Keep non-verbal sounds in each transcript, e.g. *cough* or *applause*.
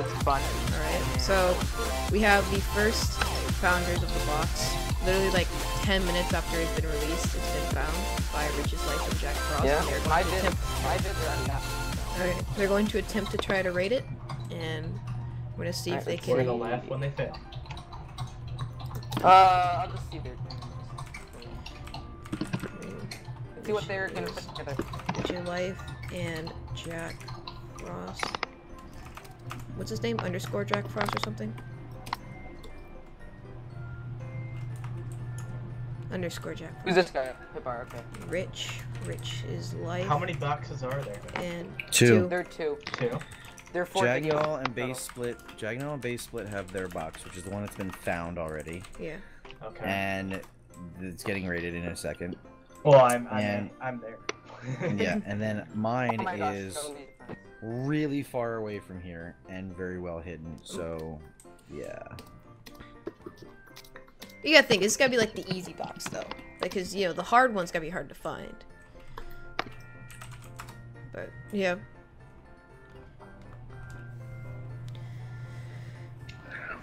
it's fun. Alright, so we have the first founders of the box. Literally like 10 minutes after it's been released, it's been found by Rich's Life and Jack Frost. Yeah, and they're going I to did. attempt- I did that. Yeah. Alright, they're going to attempt to try to rate it, and we're gonna see if they let's We're gonna laugh when they fail. Uh, I'll just see their. See what they're gonna put together. Rich Life and Jack Frost. What's his name? Underscore Jack Frost or something? Underscore Jack Who's this guy? Hipbar, okay. Rich. Rich is life. How many boxes are there? And Two. They're two. Two. They're four. Jagnole and Base Split. Jagnole and Base Split have their box, which is the one that's been found already, Yeah. Okay. and it's getting rated in a second. well, I'm I'm, and- I'm there. Yeah, *laughs* and then mine Oh my gosh, is totally. Really far away from here and very well hidden. So, yeah. You gotta think, it's gotta be like the easy box though. Because, you know, the hard one's gotta be hard to find. But, yeah.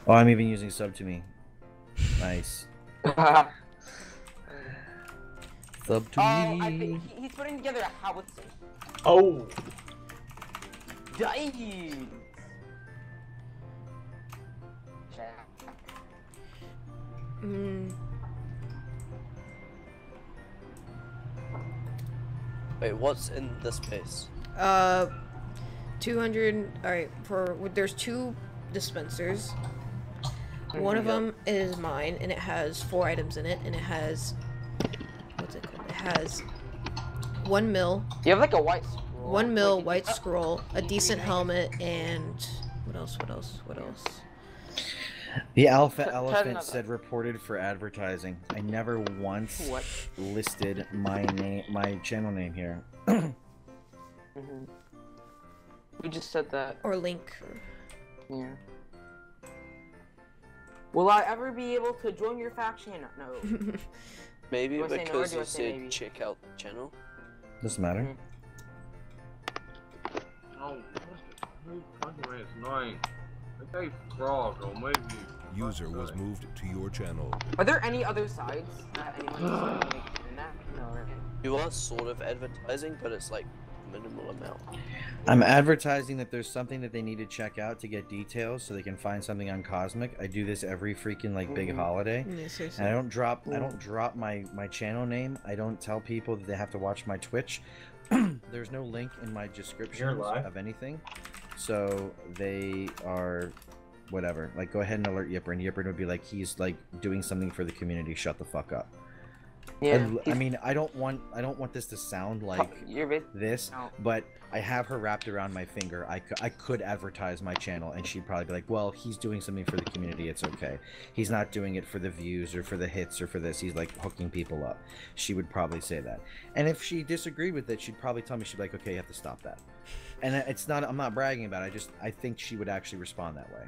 Oh, I'm even using sub to me. Nice. oh, *laughs* Sub to oh, I me. think he's putting together a howitzer. Oh. Dang. Jack. Mm, Wait, what's in this space? uh, 200. Alright, for. There's two dispensers. One of them is mine, and it has four items in it, and it has. What's it called? It has one mil, You have like a white. One mil white uh, scroll, a decent helmet, and what else? What else? What else? The alpha Put- put elephant said reported for advertising. I never once What? listed my name, my channel name here. *clears throat* Mhm. We just said that. Or link. Yeah. Will I ever be able to join your faction? No. *laughs* Maybe Do no because you said maybe? check out the channel. Doesn't matter. No, who fucking man, it's annoying. Okay, frog, or maybe. User was moved to your channel. Are there any other sides that anyone is like, in? No, right? You are sort of advertising, but it's like minimal amount. I'm advertising that there's something that they need to check out to get details so they can find something on Cosmic. I do this every freaking like big Mhm. holiday. Yeah, seriously. And I don't drop I don't drop my my channel name. I don't tell people that they have to watch my Twitch. *clears throat* There's no link in my description of anything. So they are whatever. Like go ahead and alert Yipper and Yipper would be like he's like doing something for the community. Shut the fuck up. Yeah. I, I mean, I don't want I don't want this to sound like this, No. but I have her wrapped around my finger. I could, I could advertise my channel, and she'd probably be like, "Well, he's doing something for the community. It's okay. He's not doing it for the views or for the hits or for this. He's like hooking people up." She would probably say that. And if she disagreed with it, she'd probably tell me she'd be like, "Okay, you have to stop that." And uh, it's not. I'm not bragging about it. I just I think she would actually respond that way.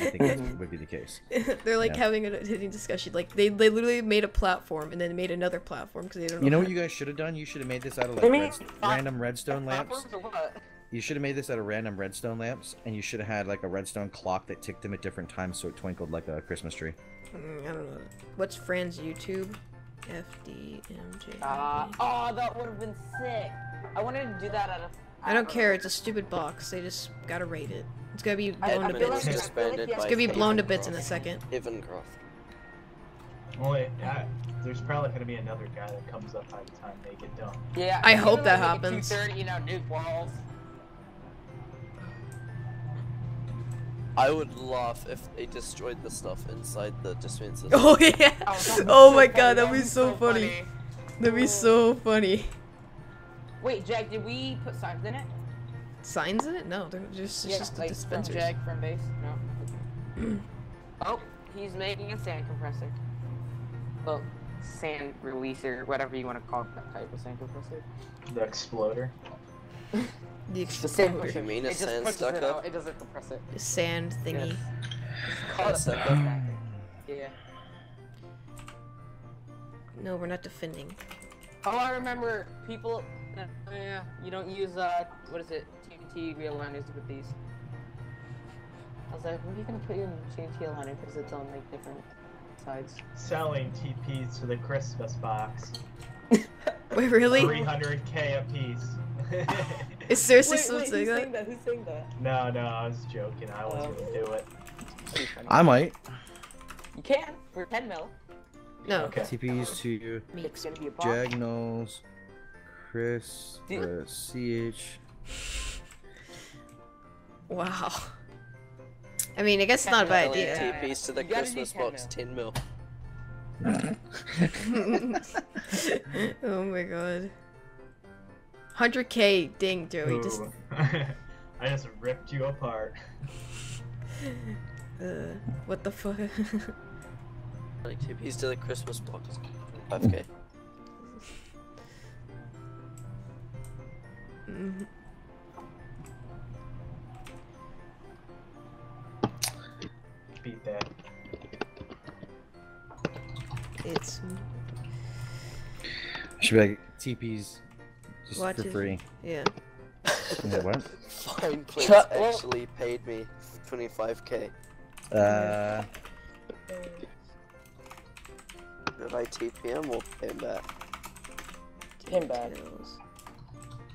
I think that would be the case. *laughs* They're like Yeah. having a hitting discussion. Like they, they literally made a platform and then made another platform because they don't know. You know what you guys should have done? You should have made this out of like red, random redstone lamps. Platforms or what? You should have made this out of random redstone lamps, and you should have had like a redstone clock that ticked them at different times so it twinkled like a Christmas tree. Mm, I don't know. What's Fran's YouTube? FDMJ. Uh, oh, that would have been sick. I wanted to do that at a. I don't care. It's a stupid box. They just gotta raid it. It's gonna be blown I to bits. like- It's I feel like disbanded he has by gonna be blown to bits in a second. Evancroft. Well, it, uh, there's probably gonna be another guy that comes up by the time they get done. Yeah. I I'm hope gonna, that like, make it happens. 2:30, you know, nuke walls. I would laugh if they destroyed the stuff inside the dispenser. Oh *laughs* yeah. that would be Oh so my funny, god, that'd be so funny. That'd be so funny. Wait, Jack, did we put signs in it? Signs in it? No, they're just it's just the like from dispensers. Jack from base. No. *clears throat* oh, he's making a sand compressor. Well, sand releaser, whatever you want to call that type of sand compressor. The exploder. *laughs* The It's the sand exploder. pusher. mean a it just sand pushes sucker? it out. It doesn't compress it. The sand thingy. Yes. Call it a Sucker? sand Yeah. No, we're not defending. Oh, I remember people. Uh, yeah, you don't use uh, what is it? TNT real liners with these. I was like, what are you gonna put your TNT on it? Because it's on like different sides. Selling TPs to the Christmas box. *laughs* Wait, really? 300k a piece. Is seriously still saying that? that? Who's saying that? no, no, I was joking. I wasn't Oh. gonna do it. I might. You can We're 10 mil. No. Okay. TPs to It's Chris, Dude. uh, CH. Wow. I mean, I guess it's not a bad Yeah. idea. TPs to the You Christmas 10 box, 10 mil. *laughs* oh my god. 100k, ding, Joey. Just *laughs* I just ripped you apart. *laughs* uh, what the fuck? Like TPs to the Christmas box, 5k. Mhm. Beat that. it's Should be like TPs just Watch for it. free. yeah. Yeah, what? *laughs* Fine Plates Shut- actually paid me 25k. Uh, If I TP him, we'll pay him back. Him back.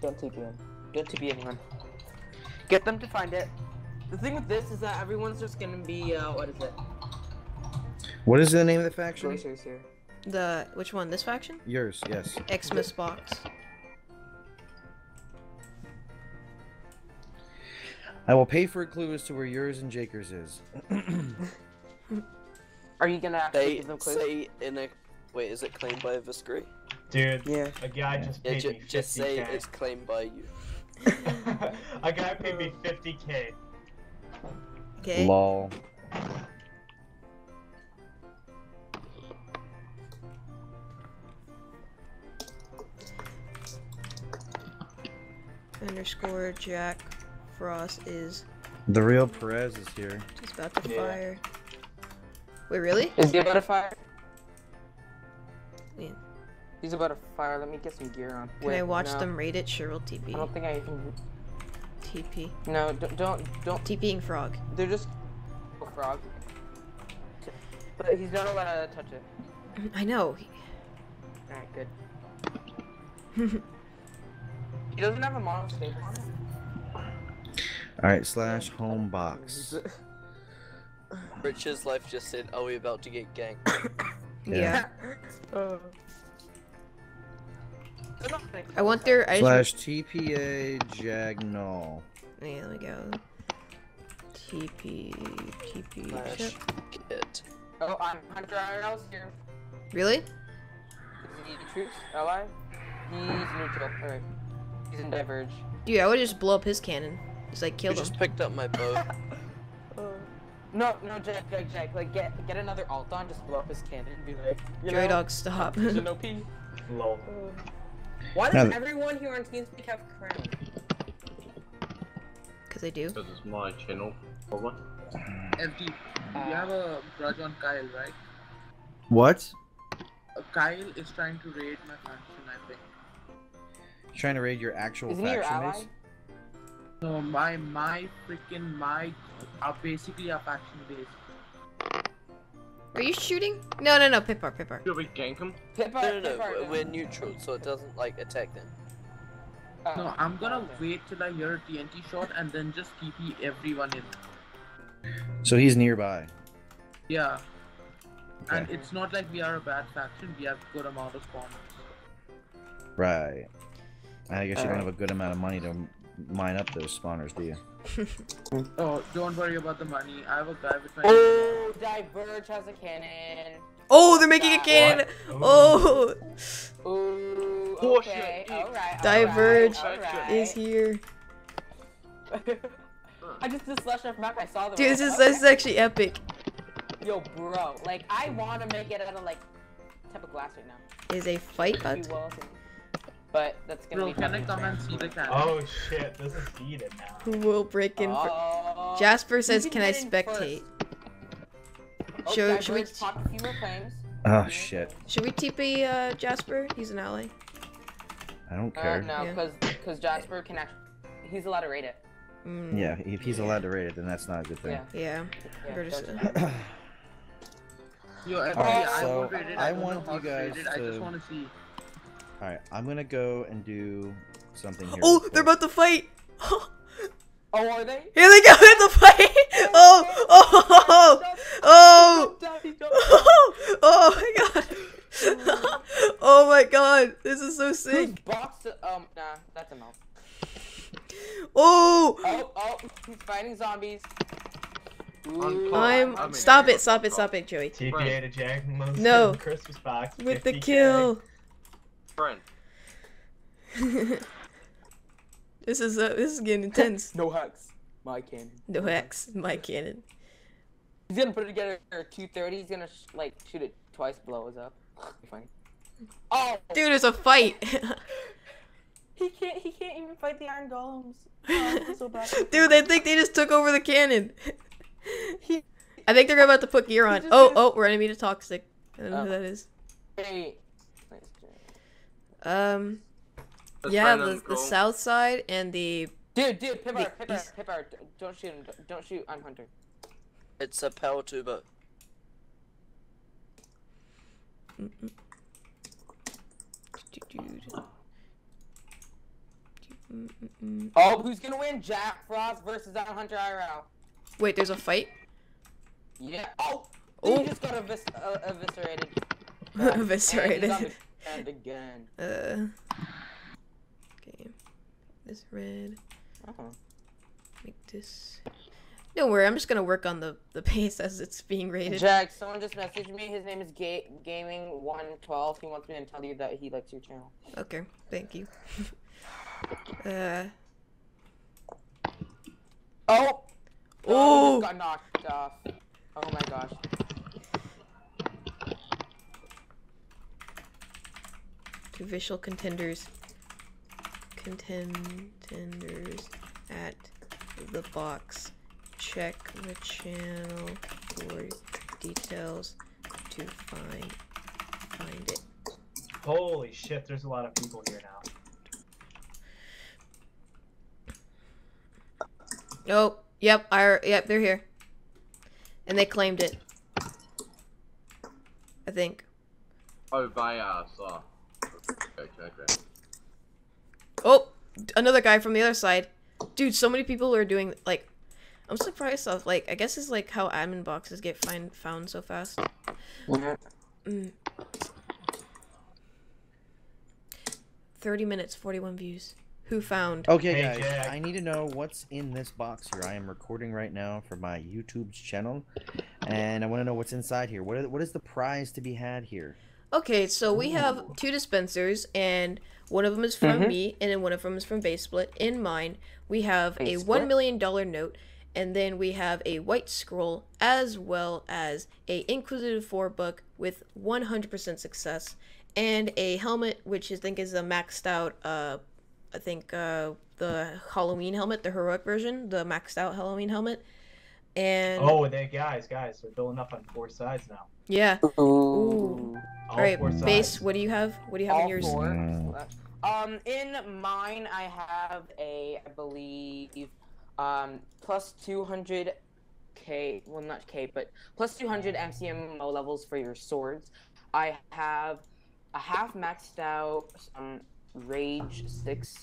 Don't TP him. Don't TP anyone. Get them to find it. The thing with this is that everyone's just gonna be, uh, what is it? what is the name of the faction? Glaciers here. The which one? This faction? Yours, yes. Xmas box. I will pay for a clue as to where yours and Jaker's is. *clears throat* Are you gonna actually They give them clues? say in a. Wait, is it claimed by Viscary? Dude, Yeah. a guy just Yeah, paid ju- me 50k. just say it's claimed by you. *laughs* a guy paid me 50k. Okay. Lol. Underscore Jack Frost is The real Perez is here. just about to Yeah. fire. Wait, really? Is he about to fire? Yeah. He's about to fire. Let me get some gear on. Can Wait, I watch no. them raid it? Sure, we'll TP. I don't think I even. TP. No, don't, don't, don't. TPing frog. They're just a frog. But he's not allowed to touch it. I know. Alright, good. He doesn't have a mono stable on it. Alright, slash home box. *laughs* Rich's life just said, "Are we about to get ganked?" *coughs* yeah. Uh. They're not gonna I want their. I just, Slash TPA Jagnole. yeah, there we go. TP. TP. Slash Shit. Oh, I'm Hunter IRL's here. Really? Is he troops? Ally? He's neutral. Alright. He's in Diverge. Dude, I would just blow up his cannon. Just like kill You them. just picked up my bow. *laughs* No, no, Jack, Jack, Jack. Like, get get another alt on, just blow up his cannon and be like, you Joy know, dog, stop. he's an OP. Lol. Why does th- everyone here on TeamSpeak have crown? Cause I do. Because it's my channel. Or what? FD, you have a grudge on Kyle, right? What? Uh, Kyle is trying to raid my faction, I think. Trying to raid your actual Isn't he your ally? No, my my freaking my are basically a faction base. Are you shooting? No, no, no. Pipar, Pipar. Should we gank him? Pipar, No, no, no. Pipar, we're- We're neutral, so it doesn't like attack them. Oh, No, I'm gonna okay. wait till I hear a TNT shot and then just TP everyone in. So he's nearby. Yeah. Okay. And it's not like we are a bad faction, we have a good amount of spawners. Right. I guess you don't have a good amount of money to m- mine up those spawners, do you? *laughs* Oh, don't worry about the money. I have a guy with my Oh, Diverge has a cannon. Oh, they're making a cannon. Oh, oh. Ooh, Oh, okay, shit. alright. Diverge alright, is here. *laughs* I just did slash F map. I saw the. Dude, this roll. is this is actually epic. Yo, bro, like I want to make it out of like type of glass right now. Is a fight Two about walls and- But that's gonna Bro, be. can I fucking come and see the cannon? Oh shit, this is heated now. who will break in? For... Oh, Jasper says, can "Can I spectate?" Oh, Should- should we- Diverge popped a few more claims. Oh shit. Should we TP uh, Jasper? He's an ally. I don't Uh, care. no, Yeah. because because Jasper can actually, he's allowed to rate it. Mm, Yeah, if he's allowed to rate it, then that's not a good thing. Yeah. Yeah. yeah Better don't say- you- Yo, FD, Alright, I so would rate it. I I, want you guys it, I just to- want to see. All right, I'm gonna go and do something here. Oh, they're about to fight. Oh, are they? *laughs* Here they go in the fight. *laughs* Oh, oh, oh, oh, oh my god. *laughs* Oh my god, this is so sick. box? Um, nah, that's a mouse. Oh, Oh, oh, he's fighting zombies. Ooh. I'm. I mean, Stop it, stop it, stop it, Joey. TPA to Jack No. Christmas box. With the 50K. kill. Friend. *laughs* This is uh, this is getting *laughs* intense. No hacks. My cannon. No hacks, my cannon. He's gonna put it together at 230. He's gonna sh- like shoot it twice, blow us up. *laughs* Be funny. Oh, Dude, it's a fight. he can't. He can't even fight the iron golems. Oh, so bad. Dude, they think they just took over the cannon. He- I think they're about to put gear on. Oh, oh, we're enemy to toxic. I don't know who Oh. that is. Hey. Nice job. Um, Let's yeah, the, the south side and the. Dude, dude, Pipar, The Pipar, east- Pipar, d- don't shoot him. Don't shoot. I'm Hunter. It's a power tuber. Mm-mm. Mm-mm-mm. Oh, who's gonna win? Jack Frost versus I'm Hunter IRL. Wait, there's a fight? Yeah. Oh. Oh. He just got evis- uh, eviscerated. *laughs* Eviscerated. And, he's on the- and again. Uh. Okay. This red. Oh. Make this. Don't worry, I'm just gonna work on the the pace as it's being rated. Jack, someone just messaged me. His name is Ga- Gaming One Twelve. He wants me to tell you that he likes your channel. Okay, thank you. *laughs* uh. Oh. Oh. Oh. Got knocked off. Oh my gosh. Two visual contenders. Contenders at the box. Check the channel for details to find find it. Holy shit, there's a lot of people here now. Oh, yep, I yep, they're here. And they claimed it. I think. Oh, they uh, saw. Okay, okay, okay. Oh, another guy from the other side. Dude, so many people are doing like I'm surprised of like I guess it's like how admin boxes get find found so fast. Mm. 30 minutes, 41 views. Who found? Okay, Hey, guys, Jack. I need to know what's in this box here. I am recording right now for my YouTube's channel, and I want to know what's inside here. What, are, what is the prize to be had here? Okay, so we have two dispensers, and one of them is from Mhm. me, and then one of them is from Base Split. In mine, we have a Base one Split? million dollar note, and then we have a white scroll, as well as a Inquisitive Four book with 100% success, and a helmet, which I think is a maxed out. Uh, I think uh, the Halloween helmet, the heroic version, the maxed out Halloween helmet, and Oh, they guys, guys, they're building up on four sides now. yeah. Ooh. All All right, four Base. What do you have? What do you have in yours? four. Mm. Um, in mine, I have a, I believe, um, plus 200 K, well, not K, but plus 200 mcMMO levels for your swords. I have a half maxed out um, Rage 6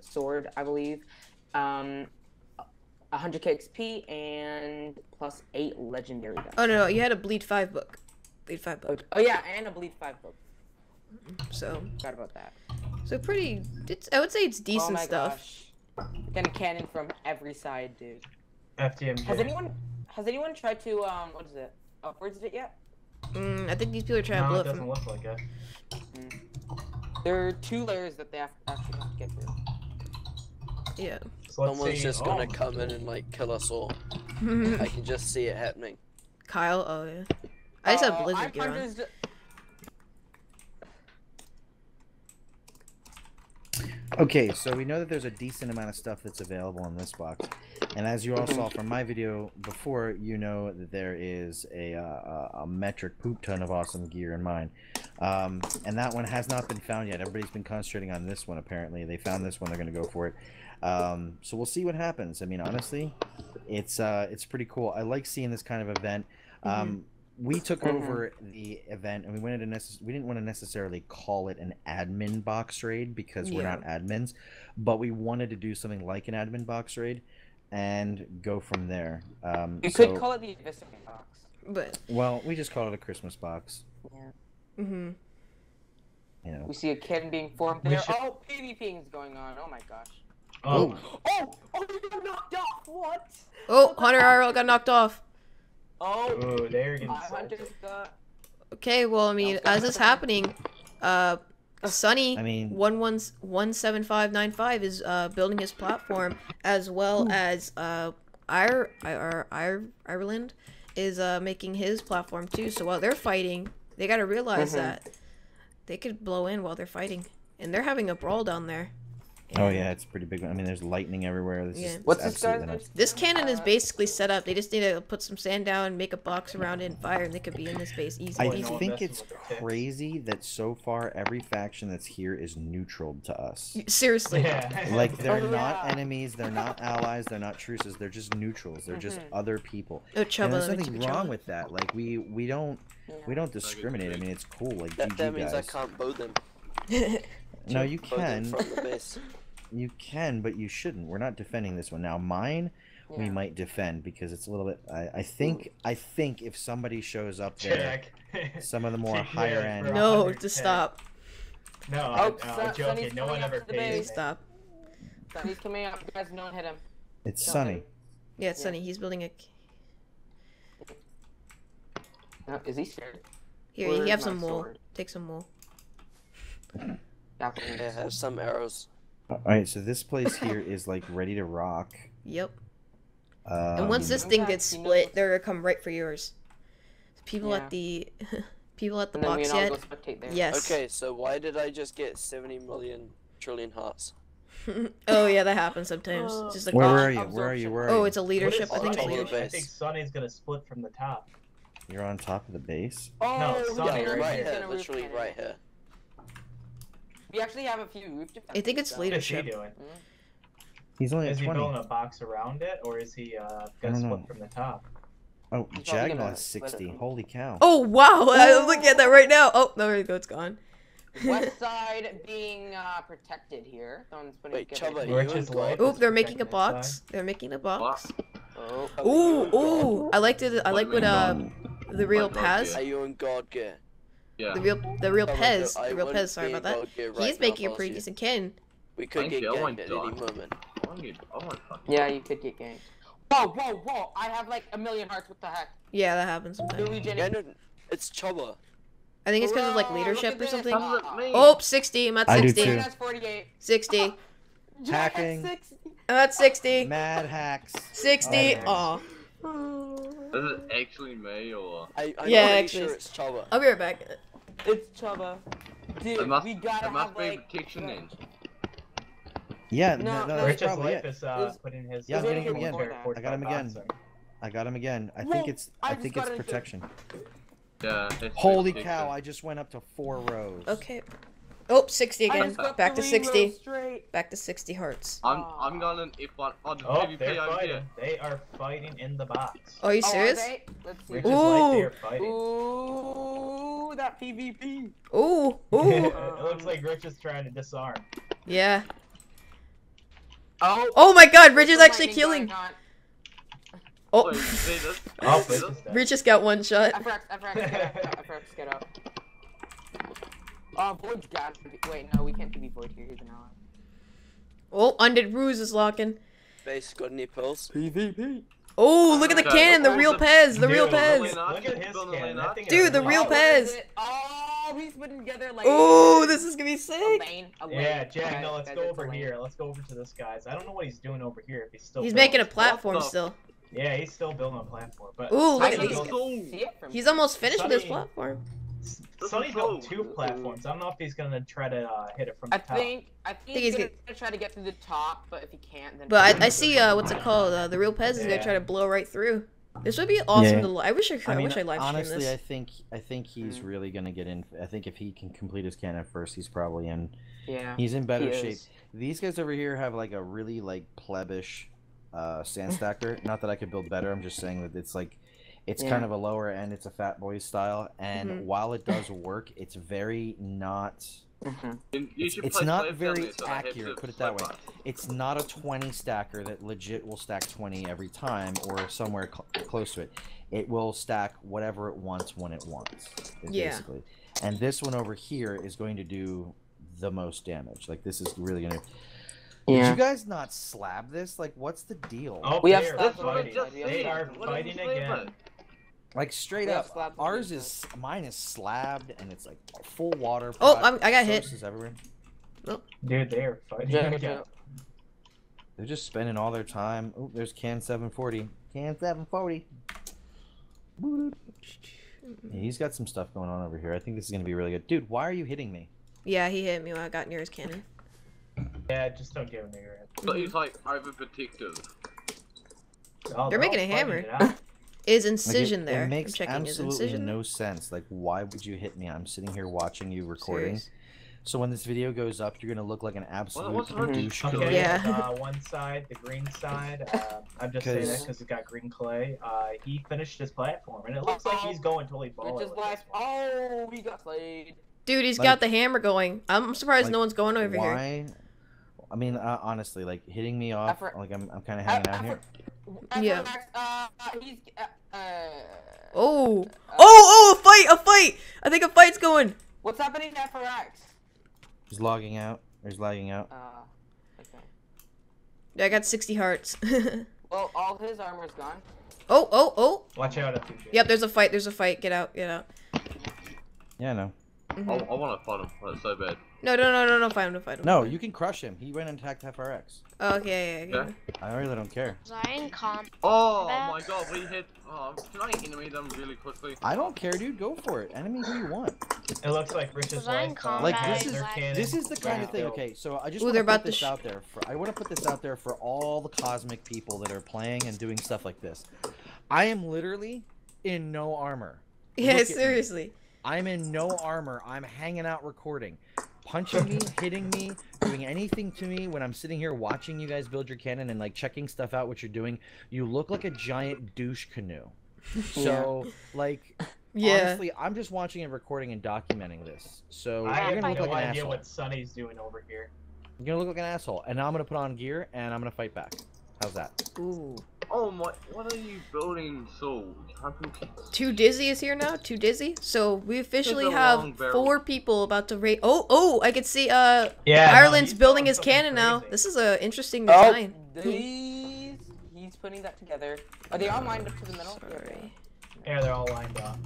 sword, I believe. Um, 100k XP and plus 8 legendary dice. Oh no, no, you had a bleed five book. Bleed five book. oh, yeah, and a bleed 5 book. So Forgot about that. so pretty. It's I would say it's oh decent my stuff. gosh. Getting cannon from every side, dude. FTM. Has anyone has anyone tried to um what is it? Upwards it yet? Mm, I think these people are trying to No, blow it it doesn't from. look like it. There are two layers that they have, actually have to get through. Yeah. So Someone's just oh, gonna come in and like kill us all. *laughs* I can just see it happening. Kyle. Oh yeah. I just have Uh, Blizzard I'm gear on. Hunter's ju- Okay, so we know that there's a decent amount of stuff that's available in this box, and as you all saw from my video before, you know that there is a, uh, a- a metric poop ton of awesome gear in mine, um, and that one has not been found yet. Everybody's been concentrating on this one. Apparently, they found this one. They're going to go for it. Um, so we'll see what happens. I mean, honestly, it's uh, it's pretty cool. I like seeing this kind of event. Um, we took Mhm. over the event and we wanted to necess- we didn't want to necessarily call it an admin box raid because we're not admins, but we wanted to do something like an admin box raid and go from there. Um, You so, could call it the Eviscerate box. But well, we just call it a Christmas box. Yeah. Mm-hmm. You know. We see a kid being formed We there. should- Oh, PvPing is going on. Oh my gosh. Oh, Oh, oh, you got knocked off. What? oh, Hunter RL got knocked off. Oh, ooh, they're getting hunter's got. Okay, well, I mean, as it's happening, uh, Sunny I mean- one one one seven five nine five is uh building his platform, as well as uh, Ir Ir Ir Ireland is uh making his platform too. So while they're fighting, they gotta realize Mhm. that they could blow in while they're fighting, and they're having a brawl down there. Oh yeah, it's pretty big. I mean, there's lightning everywhere. This Yeah. is What's this guy's name? This cannon is basically set up. They just need to put some sand down, make a box around it, and fire, and they could be in this base easy. I easy. think it's with the ticks. crazy that so far every faction that's here is neutral to us. Seriously. Yeah. *laughs* Like they're Oh, not yeah. enemies, they're not allies, they're not truces, they're just neutrals. They're just Mhm. other people. No And there's nothing wrong chubba. with that. Like we we don't we don't discriminate. I mean, it's cool. Like That, GG that means I can't bow them. *laughs* No, you can. from the base. You can, but you shouldn't. We're not defending this one now. Mine, we might defend because it's a little bit. I, I think. I think if somebody shows up there, Check. some of the more *laughs* higher end. no, 110. to stop. No, Oh, uh, I'm, Sun- I'm joking. Sunny's No one ever to pays. Stop. He's coming up. You guys don't hit him. It's Don't sunny. hit Yeah, it's Yeah. Sunny. He's building a. him. No, is he scared? Here, Where's you have some wool. Take some wool. Yeah, I have some arrows. All right, so this place here *laughs* is like ready to rock. Yep. Um, And once this thing gets split, they're gonna come right for yours. People Yeah. at the *laughs* people at the And box yet. go spectate there. Yes. Okay, so why did I just get 70 million trillion hearts? *laughs* oh yeah, that happens sometimes. Uh, It's just like Where, oh, where are you? Where are you? Where are you? oh, it's a leadership. I think it's leadership. I think Sunny's gonna split from the top. You're on top of the base. Oh, No, Sunny, Yeah, right right here, literally right here. We actually have a few roof I think it's defenses, What is he leadership. doing? He's only Is at he 20. building a box around it, or is he uh, I gonna split from the top? Oh, He's probably has 60. Holy cow. Oh wow! I'm looking at that right now. Oh, there you go. It's gone. West *laughs* side being uh, protected here. Someone's putting Wait, Chubba, Rich you is and light. God. Oop, they're making a box. inside. They're making a box. Oh, Ooh, ooh! I liked it. I like what uh the real What God Paz, Are you in God gear? Yeah. the real the real Pez, I the real Pez. Sorry about that. God gear right He's now making if a I pretty decent cannon. We could Thank get you, ganked at any moment. I want you- I want Yeah, you could get ganked. Whoa, whoa, whoa! I have like a million hearts. What the heck? Yeah, that happens sometimes. Yeah, no, it's Chubba. I think it's because of like leadership or something. Look. Oh, 60. I'm at I do 60. too. Jack 48. 60. *laughs* Hacking. 60. I'm at 60. Mad hacks. 60. Oh, Aw. Is it actually me or? I, I'm Yeah, pretty actually, sure it's- it's Chubba. I'll be right back. It's Chubba. Dude, It must. we gotta It must have be like. protection then. Yeah, No, no, no, no, that's Rich's probably life it. is uh, Is- putting his. Yeah, I'm uh, getting him again. I got him again. boxing. I got him again. I Whoa, think it's I I think it's protection. Yeah. it's Holy protection. cow, I just went up to four rows. Okay. Oh, 60 again. Back to 60. Back to 60 hearts. I'm I'm gonna F1 oh, the Oh, PvP they're over fighting. here. They are fighting in the box. Oh, are you Oh, are serious? they? Let's see. Rich's Ooh. are. Ooh, that PvP. Ooh, *laughs* ooh. it looks like Rich is trying to disarm. yeah. Oh. Oh my god, Rich is actually killing. Oh, Wait. *laughs* Oh, Rich this? Rich just got one shot. FRX, FRX, get up. FRX, get up. *laughs* Oh, Void's got to be. Wait, no, we can't be Void here. He's an ally. Oh, Undead Ruse is locking. Base got any pills? PvP. Oh, look at the cannon, the real Pez, the real Pez. Look at his cannon. line That up. thing is Dude, the really- real where is Pez. Oh, he's putting together like. Oh, this is gonna be A sick. lane. A lane. Yeah, Jack, no, let's go over here. Let's go over to this guy's. I don't know what he's doing over here. If he's still. He's making a platform still. Yeah, he's still building a platform. But Ooh, look at these. these. see it from He's almost finished with his platform. Sonny is built two platforms. I don't know if he's gonna try to uh, hit it from the I top. think I think, Think he's, he's gonna, try to get through the top, but if he can't, then. But I, I see, uh, what's it called? Uh, the real Pez is gonna try to blow right through. This would be awesome Yeah. to. I wish I could. I, I wish I live streamed honestly, this. I think I think he's Mm. really gonna get in. I think if he can complete his cannon first, he's probably in. Yeah. He's in better he shape. is. These guys over here have like a really like plebish uh, sand stacker. Not that I could build better. I'm just saying that it's like it's kind of a lower end. It's a fat boy style, and Mhm. while it does work, it's very not. You, you It's- it's not very down there so that hits accurate, put it that way. It's not a 20 stacker that legit will stack 20 every time or somewhere cl- close to it. It will stack whatever it wants when it wants, Yeah. basically. And this one over here is going to do the most damage. Like this is really gonna. Did Yeah. you guys not slab this? Like, what's the deal? Oh, We have they are slabs That's what I fighting. just They are fighting did you say again. About it? Like straight We up, ours is mine is slabbed and it's like full water. Oh, I'm- I got hit. sources everywhere. Oh. Dude, they are fighting *laughs* Yeah, again. yeah. They're just spending all their time. Oh, there's can 740. Can 740. Yeah, he's got some stuff going on over here. I think this is gonna be really good. Dude, why are you hitting me? Yeah, he hit me when I got near his cannon. Yeah, just don't give him your But he's like overprotective. Oh, They're they're making a hammer. Fighting it out. Is Like, it- incision there? It makes I'm checking. Absolutely incision no sense. Like, why would you hit me? I'm sitting here watching you recording. Serious? So when this video goes up, you're gonna look like an absolute what's wrong douche. Okay, Yeah. uh, one side, the green side. Uh, I'm just saying that Because- because it's got green clay. Uh, he finished his platform, and it looks like he's going totally Which baller. is with why. this one. Oh, we got played. Dude, he's Like- got the hammer going. I'm surprised Like, no one's going over here. Why? I mean, uh, honestly, like hitting me off, Effort- like I'm, I'm kind of hanging out here. Yeah. Uh, he's. Uh, uh, Oh, uh, oh, oh! A fight! A fight! I think a fight's going. What's happening to FRX? He's logging out. He's lagging out. Uh, okay. Yeah, I got 60 hearts. oh, *laughs* Well, all his armor's gone. oh, oh! oh! Watch out, F2J. Yep, there's a fight. There's a fight. Get out. Get out. Yeah, I know. Mhm. I, I want to fight him. That's so bad. No, no, no, no, no. Fight him. Fight him. No, you can crush him. He went and attacked FRX. Oh, okay, yeah, yeah, yeah. I really don't care. Design comp. Oh Bad. my god, we hit. Oh, can I enemy them really quickly? I don't care, dude. Go for it. Enemy who you want. It looks like Rich's Design wife. combat uh, Like, this has is- their cannon This is the kind of thing. ready to go. Okay, so I just Ooh, want they're to put about to this sh- out there. For I want to put this out there for all the cosmic people that are playing and doing stuff like this. I am literally in no armor. Yeah, Look at me. seriously. I'm in no armor. I'm hanging out recording. Punching me, hitting me, doing anything to me when I'm sitting here watching you guys build your cannon and like checking stuff out what you're doing. You look like a giant douche canoe. *laughs* So like Yeah. honestly, I'm just watching and recording and documenting this. So I you're have gonna look no like an idea asshole. what Sunny's doing over here. You're gonna look like an asshole. And now I'm gonna put on gear and I'm gonna fight back. How's that? Ooh. Oh my, what are you building so? How Too Dizzy is here now. Too Dizzy. So we officially have four people about to rate. Oh, oh! I can see. Uh, Yeah, Ireland's he's building his something cannon now. This is a interesting design. Oh, design. he's he's putting that together. Are they all lined up to the middle? Sorry. Yeah, they're all lined up.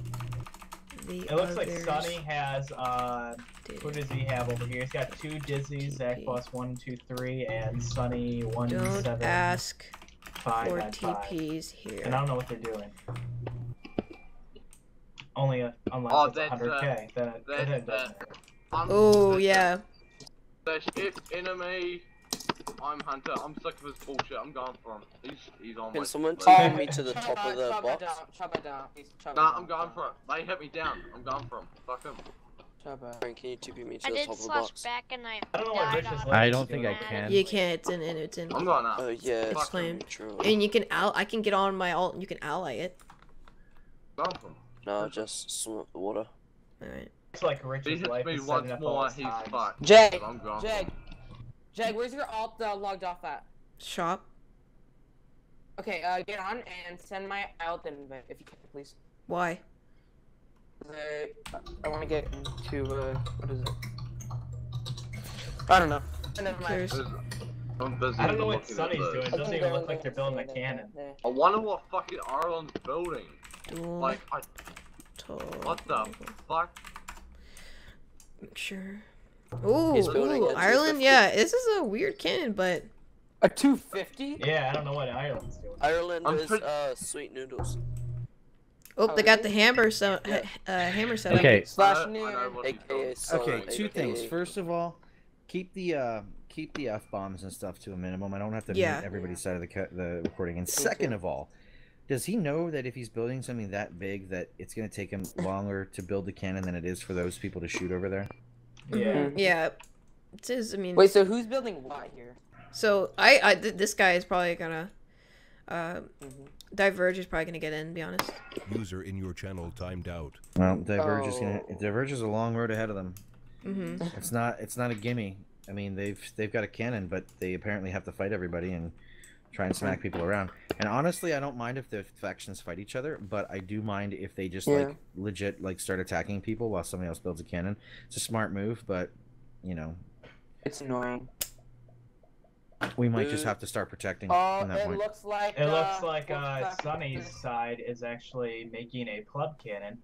The It looks like others Sunny has uh did- who does he have over here? He's got two dizzies, Zach boss one, two, three, and Sunny one, Don't seven, ask five, for nine, five. TPs And I don't know what they're doing. Only a, unless Oh, it's that's, uh, 100k, then it, then it that- doesn't. Oh yeah. Dash if enemy. I'm Hunter. I'm sick of his bullshit. I'm going for him. He's he's on Can my. someone list. take me to the top it- of the box? down, down. Please Nah, down. I'm going for it. They hit me down. I'm going for him. Fuck him. Chop it. Aaron, can you TP me to I the did top of the slash box? back and I I don't know what died on like. it. I don't think I can. You can't. It's in. in it's in. I'm going up. Oh yeah, It's Fuck flame. And you can al. I can get on my alt. and You can ally it. Going. No, just swim the water. All right. It's like If he Rich's hits life me is once up more, he's times. fucked. Jag, I'm. Jag, Jag, where's your alt uh, logged off at? Shop. Okay, uh, get on and send my alt invite if you can, please. Why? The, I want to get into uh, what is it? I don't know. Never mind. Cares? I'm busy I don't know what looking at Sunny's doing. It doesn't even look like they're building a cannon. I wonder what fucking Ireland's building. Dual. Like, I, tall. what the fuck? Make sure. Ooh, He's ooh, Ireland. Yeah, this is a weird cannon, but A 250? Yeah, I don't know what Ireland's doing. Ireland I'm is uh sweet noodles. Oh, they got the hammer so Yeah. uh, hammer set up. Okay. Slash I know- near. AKA building. Okay, two things. AKA First of all, keep the uh keep the f bombs and stuff to a minimum. I don't have to Yeah. mute everybody's side of the the recording. And second of all, Does he know that if he's building something that big, that it's going to take him *laughs* longer to build the cannon than it is for those people to shoot over there? Yeah. Yeah. It is. I mean, Wait, so who's building what here? so I, I th- this guy is probably gonna, uh, Mhm. Diverge is probably gonna get in. To be honest. User in your channel timed out. Well, Diverge is going Oh. to Diverge is a long road ahead of them. Mm-hmm. *laughs* It's not it's not a gimme. I mean, they've they've got a cannon, but they apparently have to fight everybody and try and smack people around. And honestly, I don't mind if the factions fight each other, but I do mind if they just Yeah. like legit like start attacking people while somebody else builds a cannon. It's a smart move, but you know, It's annoying. We might just have to start protecting Oh, from it point. looks like. It looks uh, like uh, what's? Sunny's side is actually making a club cannon.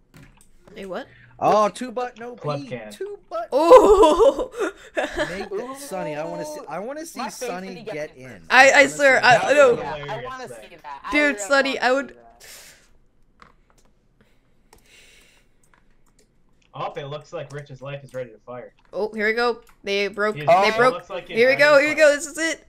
Hey, what? Oh, two butt no Club P, cannon. two butt. Oh! *laughs* Make that, Sonny, I want to see. I want to see My face Sonny when he gets get in. first. I- I wanna swear, I- that. I know. Yeah, I want to see that. Dude, really Sonny, I see would- Oh, it looks like Rich's life is ready to fire. oh, here we go. They broke. He's- they it broke. like Here we go. Here we go. This is it.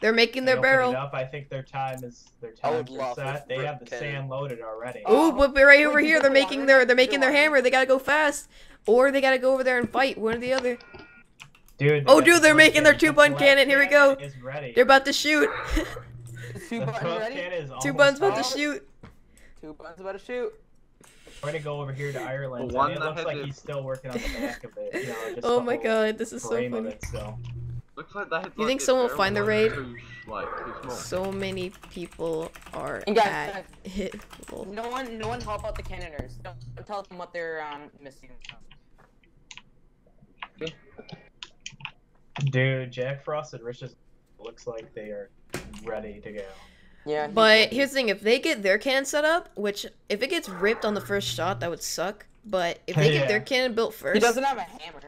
They're making their open it barrel. Up. I think their time is their time is laugh set. They have the Cannon- sand loaded already. Oh, Oh. but but right over here, they're making their they're making their hammer. They gotta go fast, or they gotta go over there and fight. One or the other. Dude. Oh, dude, they're making their two bun cannon. Here we go. Ready. They're about to shoot. *laughs* Two the buttons club ready? Two almost buttons about to shoot. Two bun's about to shoot. We're gonna go over here to Ireland. The I one mean, it that looks like the- he's still working on the back of it. You know, just Oh my god, this is so funny. it still. Looks like they had. You like, think someone will find the raid? Like. So many people are And guys, at it. No one, no one help out the cannoners. Don't, don't tell them what they're um missing. Dude, Jack Frost and Rich's looks like they are ready to go. Yeah. But here's the thing: if they get their cannon set up, which if it gets ripped on the first shot, that would suck. But if they get *laughs* their cannon built first, he first, doesn't have a hammer.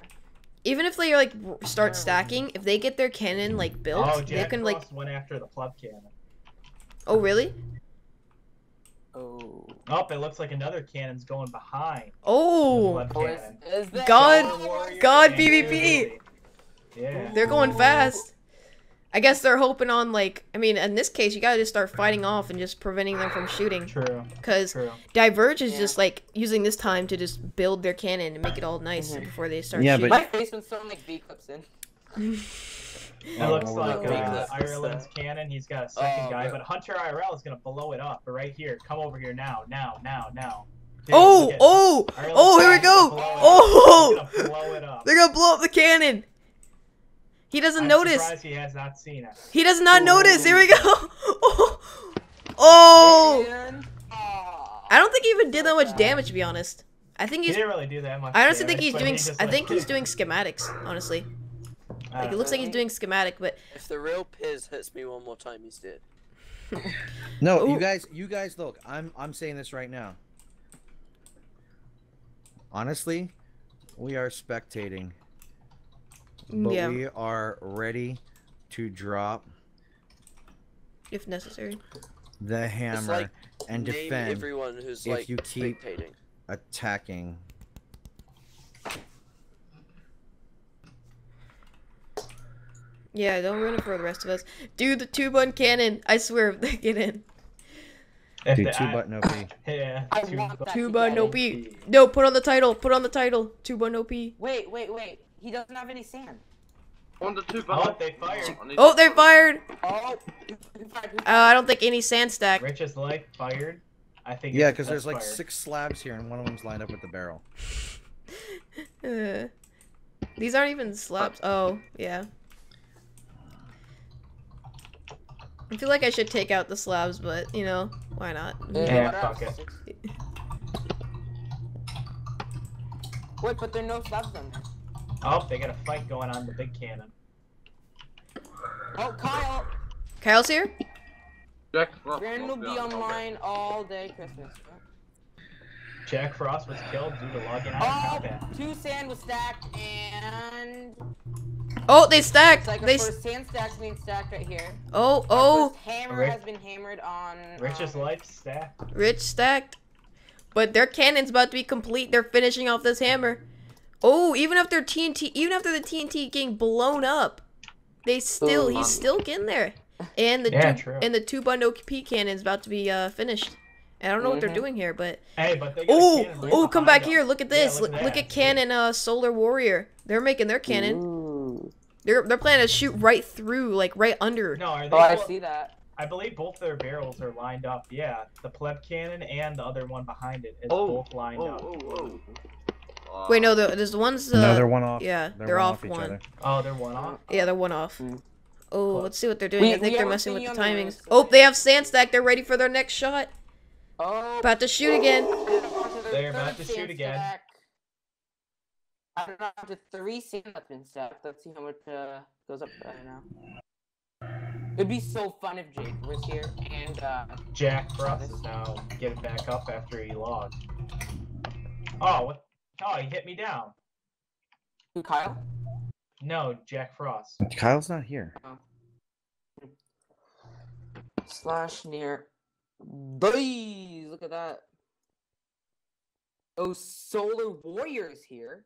even if they like start stacking, if they get their cannon like built, oh, they Jack can Frost like. went after the club cannon. Oh really? Oh. Oh, it looks like another cannon's going behind the Oh, club Oh, is, is God- God, and PvP. Yeah. they're going fast. I guess they're hoping on like. I mean, in this case, you gotta just start fighting off and just preventing them from shooting. True. Because Diverge is Yeah. just like using this time to just build their cannon and make it all nice Mhm. before they start Yeah, shooting. My face was throwing like V clips in. It Oh, looks like look uh, at this. Ireland's cannon. He's got a second Oh, guy, no. but Hunter IRL is gonna blow it up. But right here, come over here now, now, now, now. Dude, Oh, oh, Ireland's oh, here we go. blow it up. Oh, gonna blow it up. they're gonna blow up the cannon. He doesn't I'm notice. he has not seen it. He does not notice. Here we go. *laughs* Oh, oh. And. I don't think he even did that much damage, to be honest. I think He he's. didn't really do that much. I honestly think he's doing. he just, I like- think he's *laughs* doing schematics. Honestly, like it don't looks like he's doing schematic, but If the real Piz hits me one more time, he's dead. *laughs* No, Ooh. you guys, you guys, look. I'm, I'm saying this right now. Honestly, we are spectating, but yeah, we are ready to drop if necessary. the hammer like and defend everyone who's if like you keep- spectating. attacking. Yeah, don't ruin it for the rest of us. Dude, the two button cannon. I swear, if *laughs* they get in. If Dude, two *laughs* I- button OP. Yeah. Two want bu- that Two button get OP. No, put on the title. Put on the title. Two button OP. Wait, wait, wait. He doesn't have any sand. On the two Oh, buttons. they fired. Oh, they're fired. Oh, who- who fired- who Uh, I don't think any sand stack. Rich's life fired. I think. Yeah, because there's like fired. six slabs here, and one of them's lined up with the barrel. Uh, *laughs* these aren't even slabs. Oh, yeah. I feel like I should take out the slabs, but you know, why not? Yeah, what fuck else? Wait, but there are no slabs on there. Oh, they got a fight going on the big cannon. Oh, Kyle, Kyle's here. Jack Frost Brandon will be on. Okay. online all day Christmas. Jack Frost was killed due to logging out of Oh, combat. two sand was stacked, and Oh, they stacked. it's like They. first sand stack's being stacked right here. Oh, oh, first hammer Rick- has been hammered on. Rich's um, life stacked. Rich stacked. But their cannon's about to be complete. They're finishing off this hammer. Oh, even after TNT, even after the TNT getting blown up, they still, Ooh. he's still getting there. And the Yeah, two true. and the two bundle P cannon's about to be uh finished. And I don't know what they're Mhm. doing here, but Hey, but they oh right oh come back them. here! Look at Yeah, this! look look, at look at Cannon uh Solar Warrior. They're making their cannon. Ooh. They're they're planning to shoot right through, like right under. No, are they Oh, I see that. I believe both their barrels are lined up. Yeah, the pleb cannon and the other one behind it is Oh, both lined Oh, up. oh, oh. Wait, no, the, there's the ones. Uh, no, they're one off. yeah, they're, they're one off each one. other. Oh, they're one off. Yeah, they're one off. Mm. Oh, Cool. let's see what they're doing. We- I think they're messing with the you the timings. Oh, they have Sandstack. They're ready for their next shot. Oh. About to shoot again. They're about to shoot again. I don't know after three sand that's been stacked. Let's see how much uh, goes up right now. It'd be so fun if Jake was here and uh Jack Frost is now getting back up after he logged. Oh, what? Oh, he hit me down. who Kyle? No, Jack Frost. Kyle's not here. Oh. Slash near Days. Look at that. Oh, Solar Warriors here.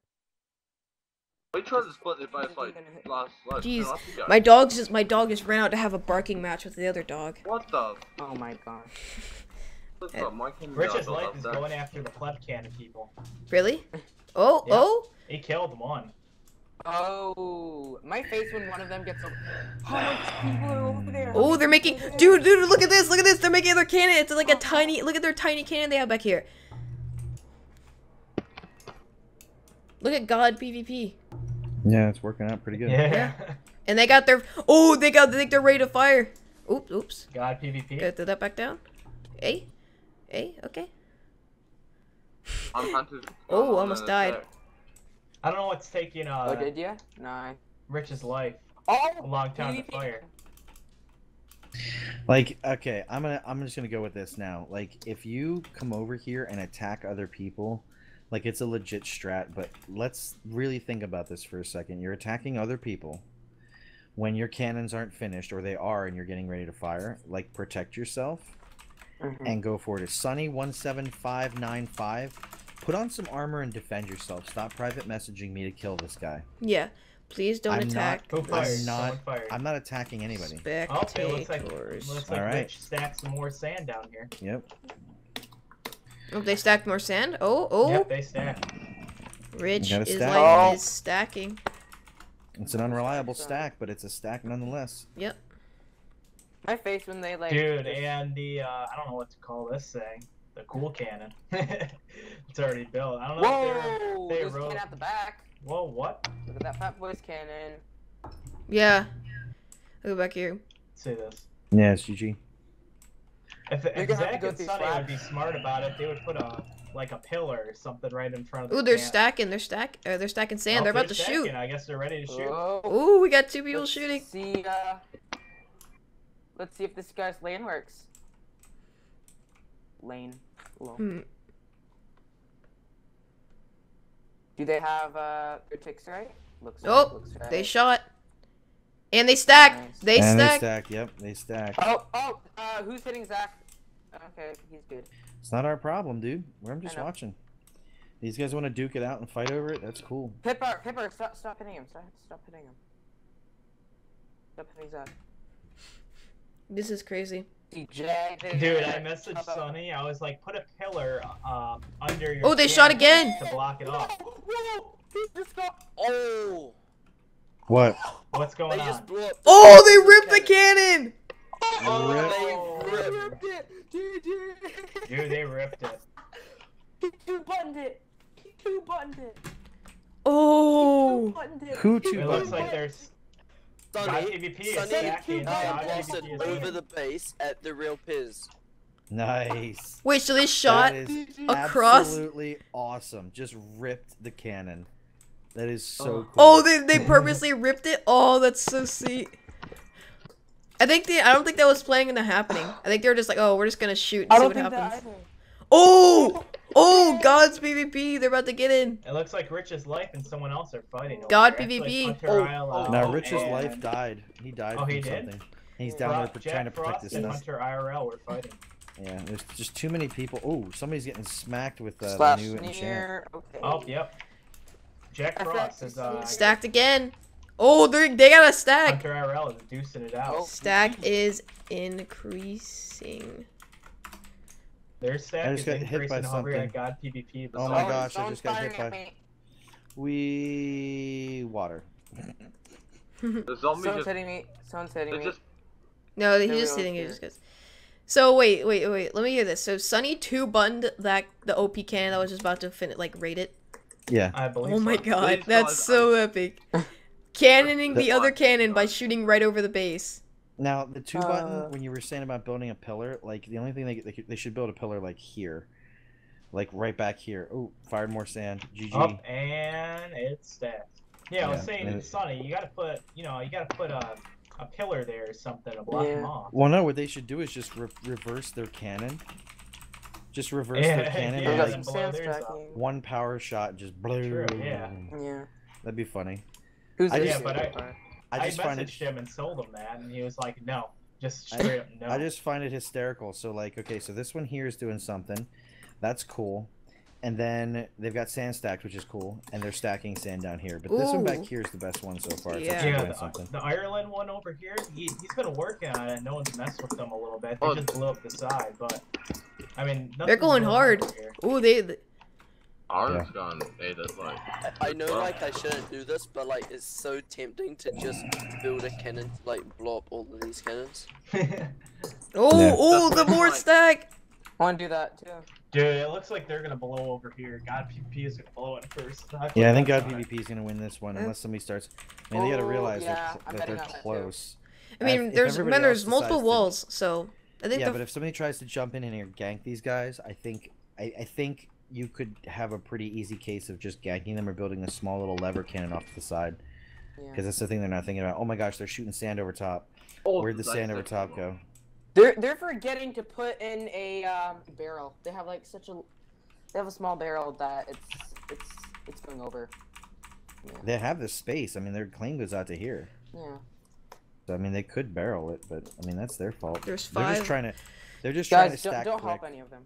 We tried to split it by Is he like last last Jeez, last. My dog's just my dog just ran out to have a barking match with the other dog. What the? Oh my gosh. Rich's life is there. going after the pleb cannon people. Really? *laughs* Oh, Yeah. oh. He killed one. Oh, my face when one of them gets over. How much people are over there? Oh, they're making dude, dude, look at this, look at this. They're making their cannon. It's like a tiny look at their tiny cannon they have back here. Look at God PvP. Yeah, it's working out pretty good. Yeah. *laughs* And they got their oh, they got they think they're ready to fire. Oops, oops. God PvP. Gotta throw that back down. Hey, hey, okay. *laughs* I'm hunted. Oh, almost died. attack. I don't know what's taking Oh, uh did ya? Nah. Rich's life Oh, a long time to fire. Like, okay, I'm gonna I'm just gonna go with this now. Like, if you come over here and attack other people, like it's a legit strat, but let's really think about this for a second. You're attacking other people when your cannons aren't finished, or they are, and you're getting ready to fire. Like, protect yourself Mhm. and go for it. Is Sunny one seven five nine five? Put on some armor and defend yourself. Stop private messaging me to kill this guy. Yeah. Please don't I'm not- attack. Who fired? I'm not- fired. I'm not attacking anybody. Oh, it looks like Spectators. looks like Alright. Rich stacked some more sand down here. Yep. Oh, they stacked more sand. Oh, oh. Yep, they stacked. Rich You is stack. like Oh. is stacking. It's an unreliable stack, but it's a stack nonetheless. Yep. My face when they like. Dude, just- and the uh, I don't know what to call this thing. The cool cannon. *laughs* it's already built. I don't know Whoa! if they There's a wrote- cannon at the back. they're. Whoa, what? Look at that fat boy's cannon. Yeah. Go back here. Say this. Yeah, it's GG. If, You're if gonna have to Zach and through Sonny slab. would be smart about it, they would put a like a pillar or something right in front of the Ooh, they're cannon. stacking. They're stack. Uh, they're stacking sand. Oh, they're about to shoot. stacking. I guess they're ready to shoot. Oh. Ooh, we got two people Let's shooting. See, uh, let's see if this guy's lane works. Lane. Lol. Hmm. Do they have uh their ticks right? Looks Oh, looks right. They shot. And they stack. Nice. They and stacked. they stack. Yep, they stack. Oh, oh, uh, who's hitting Zach? Okay, he's good. It's not our problem, dude. We're just watching. These guys want to duke it out and fight over it. That's cool. Pipper, Pipper, stop, stop hitting him. Stop, stop hitting him. Stop hitting Zach. This is crazy. Dude, I messaged Sonny. I was like, put a pillar um, under your. Oh, they shot again. To block it off. Whoa! He just got. Oh! What? What's going They on? just blew up. the Oh, they ripped the cannon. cannon. Oh, He they ripped. ripped it! DJ! Dude, they ripped it. He two buttoned it! He two buttoned it! Oh. buttoned it! Who He two It two looks like buttoned there's. God Sonny, PvP is Sonny, stacking. Blasted over the base at the real Piz. Nice. Wait, so they shot That is across- absolutely awesome. Just ripped the cannon. That is so Oh. cool. Oh, they they purposely *laughs* ripped it. Oh, that's so sweet. I think they. I don't think that was playing into happening. I think they were just like, oh, we're just gonna shoot and I see don't what think happens. That either. Oh, oh, God's PvP. They're about to get in. It looks like Rich's life and someone else are fighting. over God there. Actually, PvP. Hunter Oh, IRL Now Rich's and life died. He died Oh, from he did? something. He's down Fro- there pr- trying to protect Frost his and stuff. Hunter IRL were fighting. Yeah, there's just too many people. Oh, somebody's getting smacked with uh, the Slash new enchant. Okay. Oh, yep. Jack I Frost is uh. Stacked again. Oh, they they got a stack. Hunter IRL is deucing it out. Oh. Stack is increasing. Their stack I is oh just got hit by increasing over at something. God PvP. Oh my gosh, I just got hit by- me. We water. *laughs* The zombie Someone's just, hitting me. Someone's hitting me. just No, he's Nobody just else sitting here here. just because. So wait, wait, wait. Let me hear this. So Sunny two bunned that the OP can that was just about to fin like raid it. Yeah. I believe Oh my so. god, that's guys so epic. *laughs* Cannoning the The- other cannon by shooting right over the base. Now the two Uh, button when you were saying about building a pillar, like the only thing they they, they should build a pillar like here, like right back here. Oh, fired more sand. GG. Up and it's dead. Yeah, I was saying, and- Sonny, you gotta put, you know, you gotta put a, a pillar there or something to block them off. Well, no, what they should do is just re- reverse their cannon. Just reverse Yeah, their *laughs* cannon yeah, I and got like then some blow sand theirs one power shot, just blue. True, yeah. Yeah. That'd be funny. Who's I this just- Yeah, but I- guy? I I, just find messaged it. him and sold him that, and he was like, no, just I- straight up no. I just find it hysterical. So like, okay, so this one here is doing something, that's cool, and then they've got sand stacked, which is cool, and they're stacking sand down here. But this one back here is the best one so far. It's Yeah. actually yeah, the, the Ireland one over here, he, he's been working on it. No one's messed with them a little bit. They Oh. just blew up the side, but I mean, They're going hard. Ooh, they. th- Orange gun ate it like. I, I know like I shouldn't do this, but like it's so tempting to just build a cannon to like blow up all of these cannons. *laughs* Oh, Yeah. oh, the what more stack. I want to do that too. Dude, it looks like they're gonna blow over here. God PvP is gonna blow it first. *laughs* I Yeah, I think God that. PvP is gonna win this one unless somebody starts. I mean, they gotta Oh, realize yeah, they're I'm that they're on that close. I mean, If- if there's everybody man, there's multiple decides to- walls, so I think Yeah, the but if somebody tries to jump in and here gank these guys, I think I, I think you could have a pretty easy case of just gagging them or building a small little lever cannon off to the side. Yeah. Because that's the thing they're not thinking about. Oh my gosh, they're shooting sand over top. Oh, Where'd the sand over top go? They're they're forgetting to put in a um, barrel. They have like such a they have a small barrel that it's it's it's going over. Yeah. They have the space. I mean, their claim goes out to here. yeah. So I mean, they could barrel it, but I mean that's their fault. there's They're just trying to. They're just trying to Guys, don't, stack don't quick. help any of them.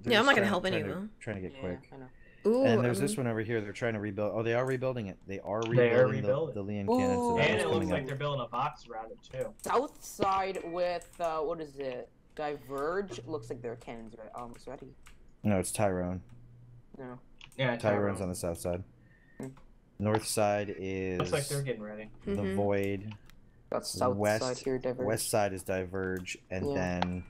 They're Yeah, I'm not gonna help anyone. trying to- them. Trying get Yeah, quick. I know. Ooh, And there's I this one over here. They're trying to rebuild. Oh, they are rebuilding it. They are rebuilding, They are the, rebuilding. the Leon cannon. So Ooh. that And it looks coming like up. they're building a box around it too. South side with uh, what is it? Diverge looks like their cannons are almost ready. No, it's Tyrone. No. Yeah, Tyrone's on the south side. Hmm. North side is Looks like they're getting ready. the Mhm. Void. Got south West- side here. Diverge. West side is Diverge, and Yeah. then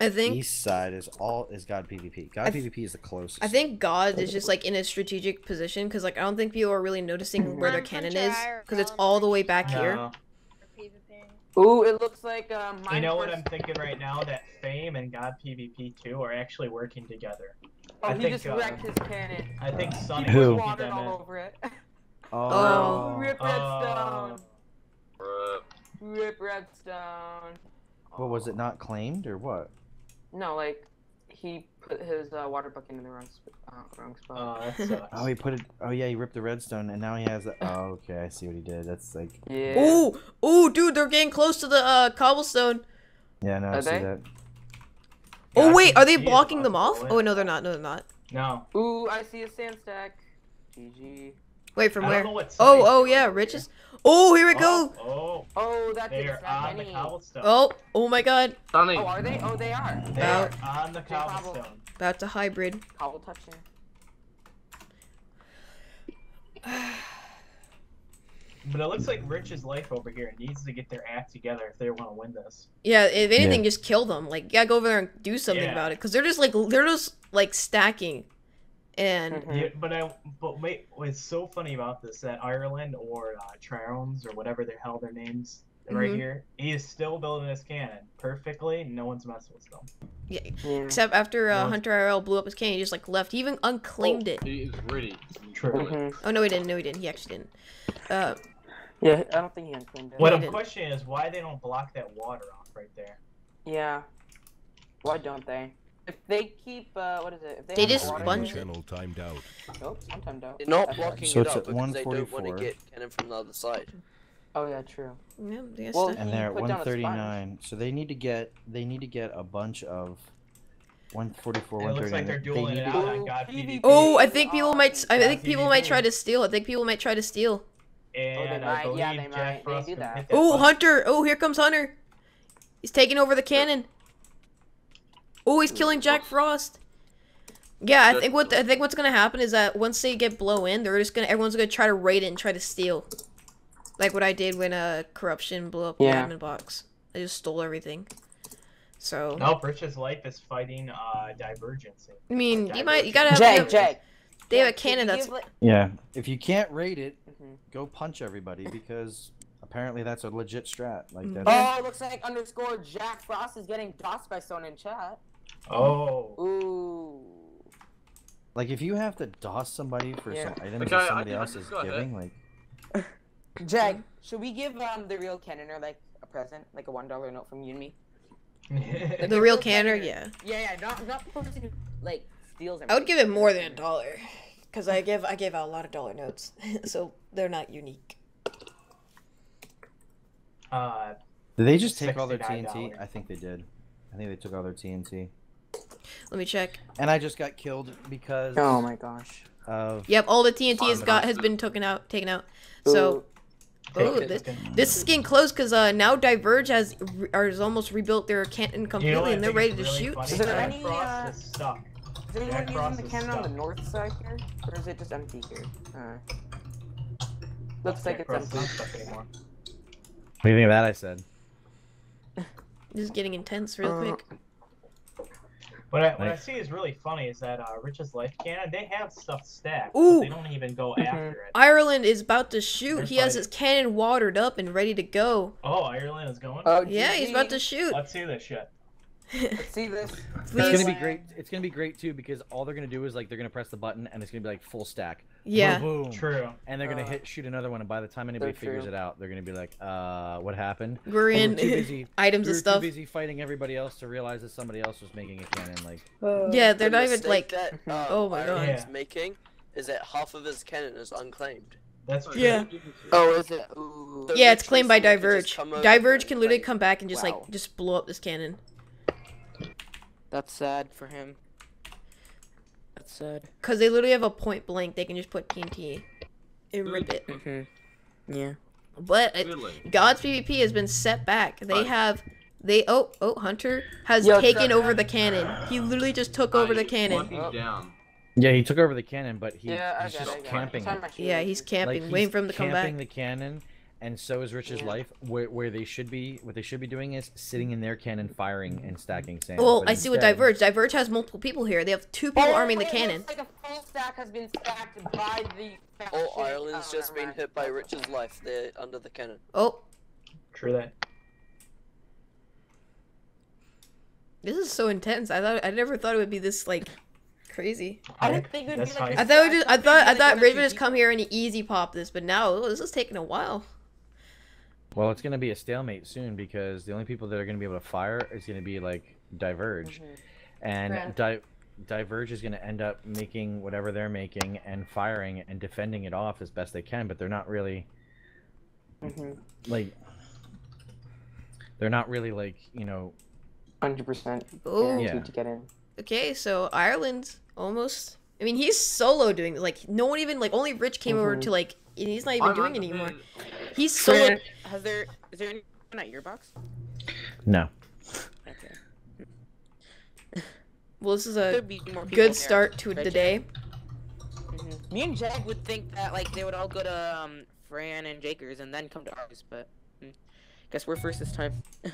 I think east side is all is God PvP. God th- PvP is the closest. I think God is just like in a strategic position because like I don't think people are really noticing where their cannon is because it's all the way back here. Ooh, it looks like um. You know what I'm thinking right now? That Fame and God PvP 2 are actually working together. Oh, I he think, just uh, wrecked his cannon. I think Sunny He Who? put will water all in. over it. *laughs* Oh. Rip redstone. Bruh. Rip redstone. What was it not claimed or what? No, like he put his uh, water bucket in the wrong, sp- uh, wrong spot. Oh, that *laughs* sucks. Oh, he put it. Oh yeah, he ripped the redstone, and now he has. The, *laughs* oh, okay, I see what he did. That's like. yeah. Ooh, ooh, dude, they're getting close to the uh, cobblestone. Yeah, no, I Are see they? that. Oh God wait, are they blocking them off? possible, Oh no, they're not. No, they're not. No. Ooh, I see a sand stack. GG. Wait, from I where? don't know what Oh, oh yeah, over Rich here. is. Oh, here we oh, go. Oh, oh, Oh, that they are snap on the cobblestone. Oh, oh my God, Sunny. Oh, are they? Oh, they are. They are on the cobble. cobblestone. about to hybrid. Cobble touching. *sighs* But it looks like Rich's life over here needs to get their act together if they want to win this. Yeah, if anything, just kill them. Like, yeah, go over there and do something Yeah. about it. Cause they're just like they're just like stacking, and Mhm. Yeah, but I but wait, what's so funny about this that Ireland or uh, Trirones or whatever the hell their names right Mhm. here, he is still building his cannon perfectly. No one's messing with them. yeah, Yeah. except after uh, No. Hunter IRL blew up his cannon, he just like left. He even unclaimed it. He is ready. True. Mhm. Oh no, he didn't. No, he didn't. He actually didn't. Uh, Yeah, I don't think he unclaimed it. What They I'm questioning is why they don't block that water off right there. Yeah. Why don't they? If they keep, uh, what is it? If they, They just Your water sponge in it- channel timed out. Oh, sometime don't. They're not blocking So it it's up at because they don't want 144. to get cannon from the other side. Oh yeah, true. yeah, I Well, and they're at put down a sponge. 139. So they need to get they need to get a bunch of 144, It looks like they're dueling need out God PvP. PvP. Oh, I think people might. I think people might try to steal. I think people might try to steal. And I might- yeah, they Jack might. They do that. Oh. Hunter! Oh, here comes Hunter. He's taking over the cannon. Oh, he's killing Jack Frost. Yeah, I think what I think what's gonna happen is that once they get blow in, they're just gonna everyone's gonna try to raid it and try to steal, like what I did when uh corruption blew up Yeah. the admin box. I just stole everything. So Nope, Rich's life is fighting uh, Divergence. I mean, you might you gotta have, Jag, you have- they have a cannon that's give, Yeah. If you can't raid it, go punch everybody because apparently that's a legit strat. Like that. Oh, it looks like underscore Jack Frost is getting dossed by someone in chat. Oh. Ooh. like if you have to doss somebody for Yeah. some items Okay, that somebody can- I else is go ahead. giving, like *laughs* Jag, should we give um the real cannoner like a present, like a one dollar note from you and me? *laughs* the real canner. Yeah, Yeah, yeah, not not the person who like steals. I would give it more than a dollar, cause I give I gave out a lot of dollar notes, *laughs* so they're not unique. uh, did they just take all their $69. TNT? I think they did. I think they took all their TNT. Let me check. And I just got killed because Oh my gosh. of Yep, all the TNT has got has been taken out, taken out. So oh, this, this is getting close because uh now Diverge has re- has almost rebuilt their cannon You know completely and they're ready is to shoot. funny? Is there any, uh, is. Is anyone Jack using the cannon on the north side here, or is it just empty here? Uh, looks like it's empty. anymore. What do you think of that? I said. This is getting intense real Uh, quick. What I, what I see is really funny is that uh, Rich's life cannon, they have stuff stacked. but Ooh. They don't even go Mhm. after it. Ireland is about to shoot. They're He has his cannon watered up and ready to go. Oh, Ireland is going? Oh, Yeah, he's about to shoot. Let's see this shit. Let's see this. *laughs* It's gonna be great. It's gonna be great too because all they're gonna do is like they're gonna press the button and it's gonna be like full stack. Yeah. Boom, boom. True. And they're gonna Uh, hit shoot another one, and by the time anybody figures true. it out, they're gonna be like, "Uh, what happened?" We're And in we're too busy. *laughs* items we and stuff. too busy fighting everybody else to realize that somebody else was making a cannon. Like, Yeah, they're The not even like. that, *laughs* um, Oh my God. Yeah. making is that half of his cannon is unclaimed. That's true. Yeah. Oh, is it? Ooh. So Yeah, it's claimed by Diverge. just come over Diverge can literally claim. come back and just Wow. like just blow up this cannon. That's sad for him. That's sad. Cause they literally have a point blank. They can just put TNT and rip it. Mm-hmm. Yeah. But Really? God's PvP has been set back. They Right. have they oh oh Hunter has Yo, taken over the cannon. He literally just took over the cannon. Looking Oh. down. yeah, he took over the cannon, but he, yeah, I he's got it. just it. camping. It's on my Yeah, he's camping, Like, waiting for him to come back. camping the cannon, and so is Rich's Yeah. life. Where, where they should be, what they should be doing is sitting in their cannon, firing and stacking sand. Well, but I see what instead- Diverge. Diverge has multiple people here. They have two people Oh, arming the cannon. Like a full stack has been stacked by the. Oh. Ireland's Oh, just been mind. hit by Richard's life. They're under the cannon. Oh, True that. this is so intense. I thought I never thought it would be this like crazy. I didn't think it would That's be like. fine. I thought it just, I thought thought I it'd thought one Ridge would just come here and easy pop this, but now oh, this is taking a while. Well, it's gonna be a stalemate soon because the only people that are gonna be able to fire is gonna be like Diverge, Mhm. and Di- Diverge is gonna end up making whatever they're making and firing and defending it off as best they can, but they're not really Mhm. like they're not really like you know Hundred percent. Oh. Yeah. To get in. Okay, so Ireland almost. I mean, he's solo doing like no one even like only Rich came over Mhm. to like and he's not even I'm doing under anymore. the- He's solo. Fran, has there is there anyone at your box? no. Okay. Well, this is a Could be more people good start to the Jack? day. Mhm. Me and Jag would think that like they would all go to um Fran and Jakers and then come to ours, but hmm. guess we're first this time. *laughs*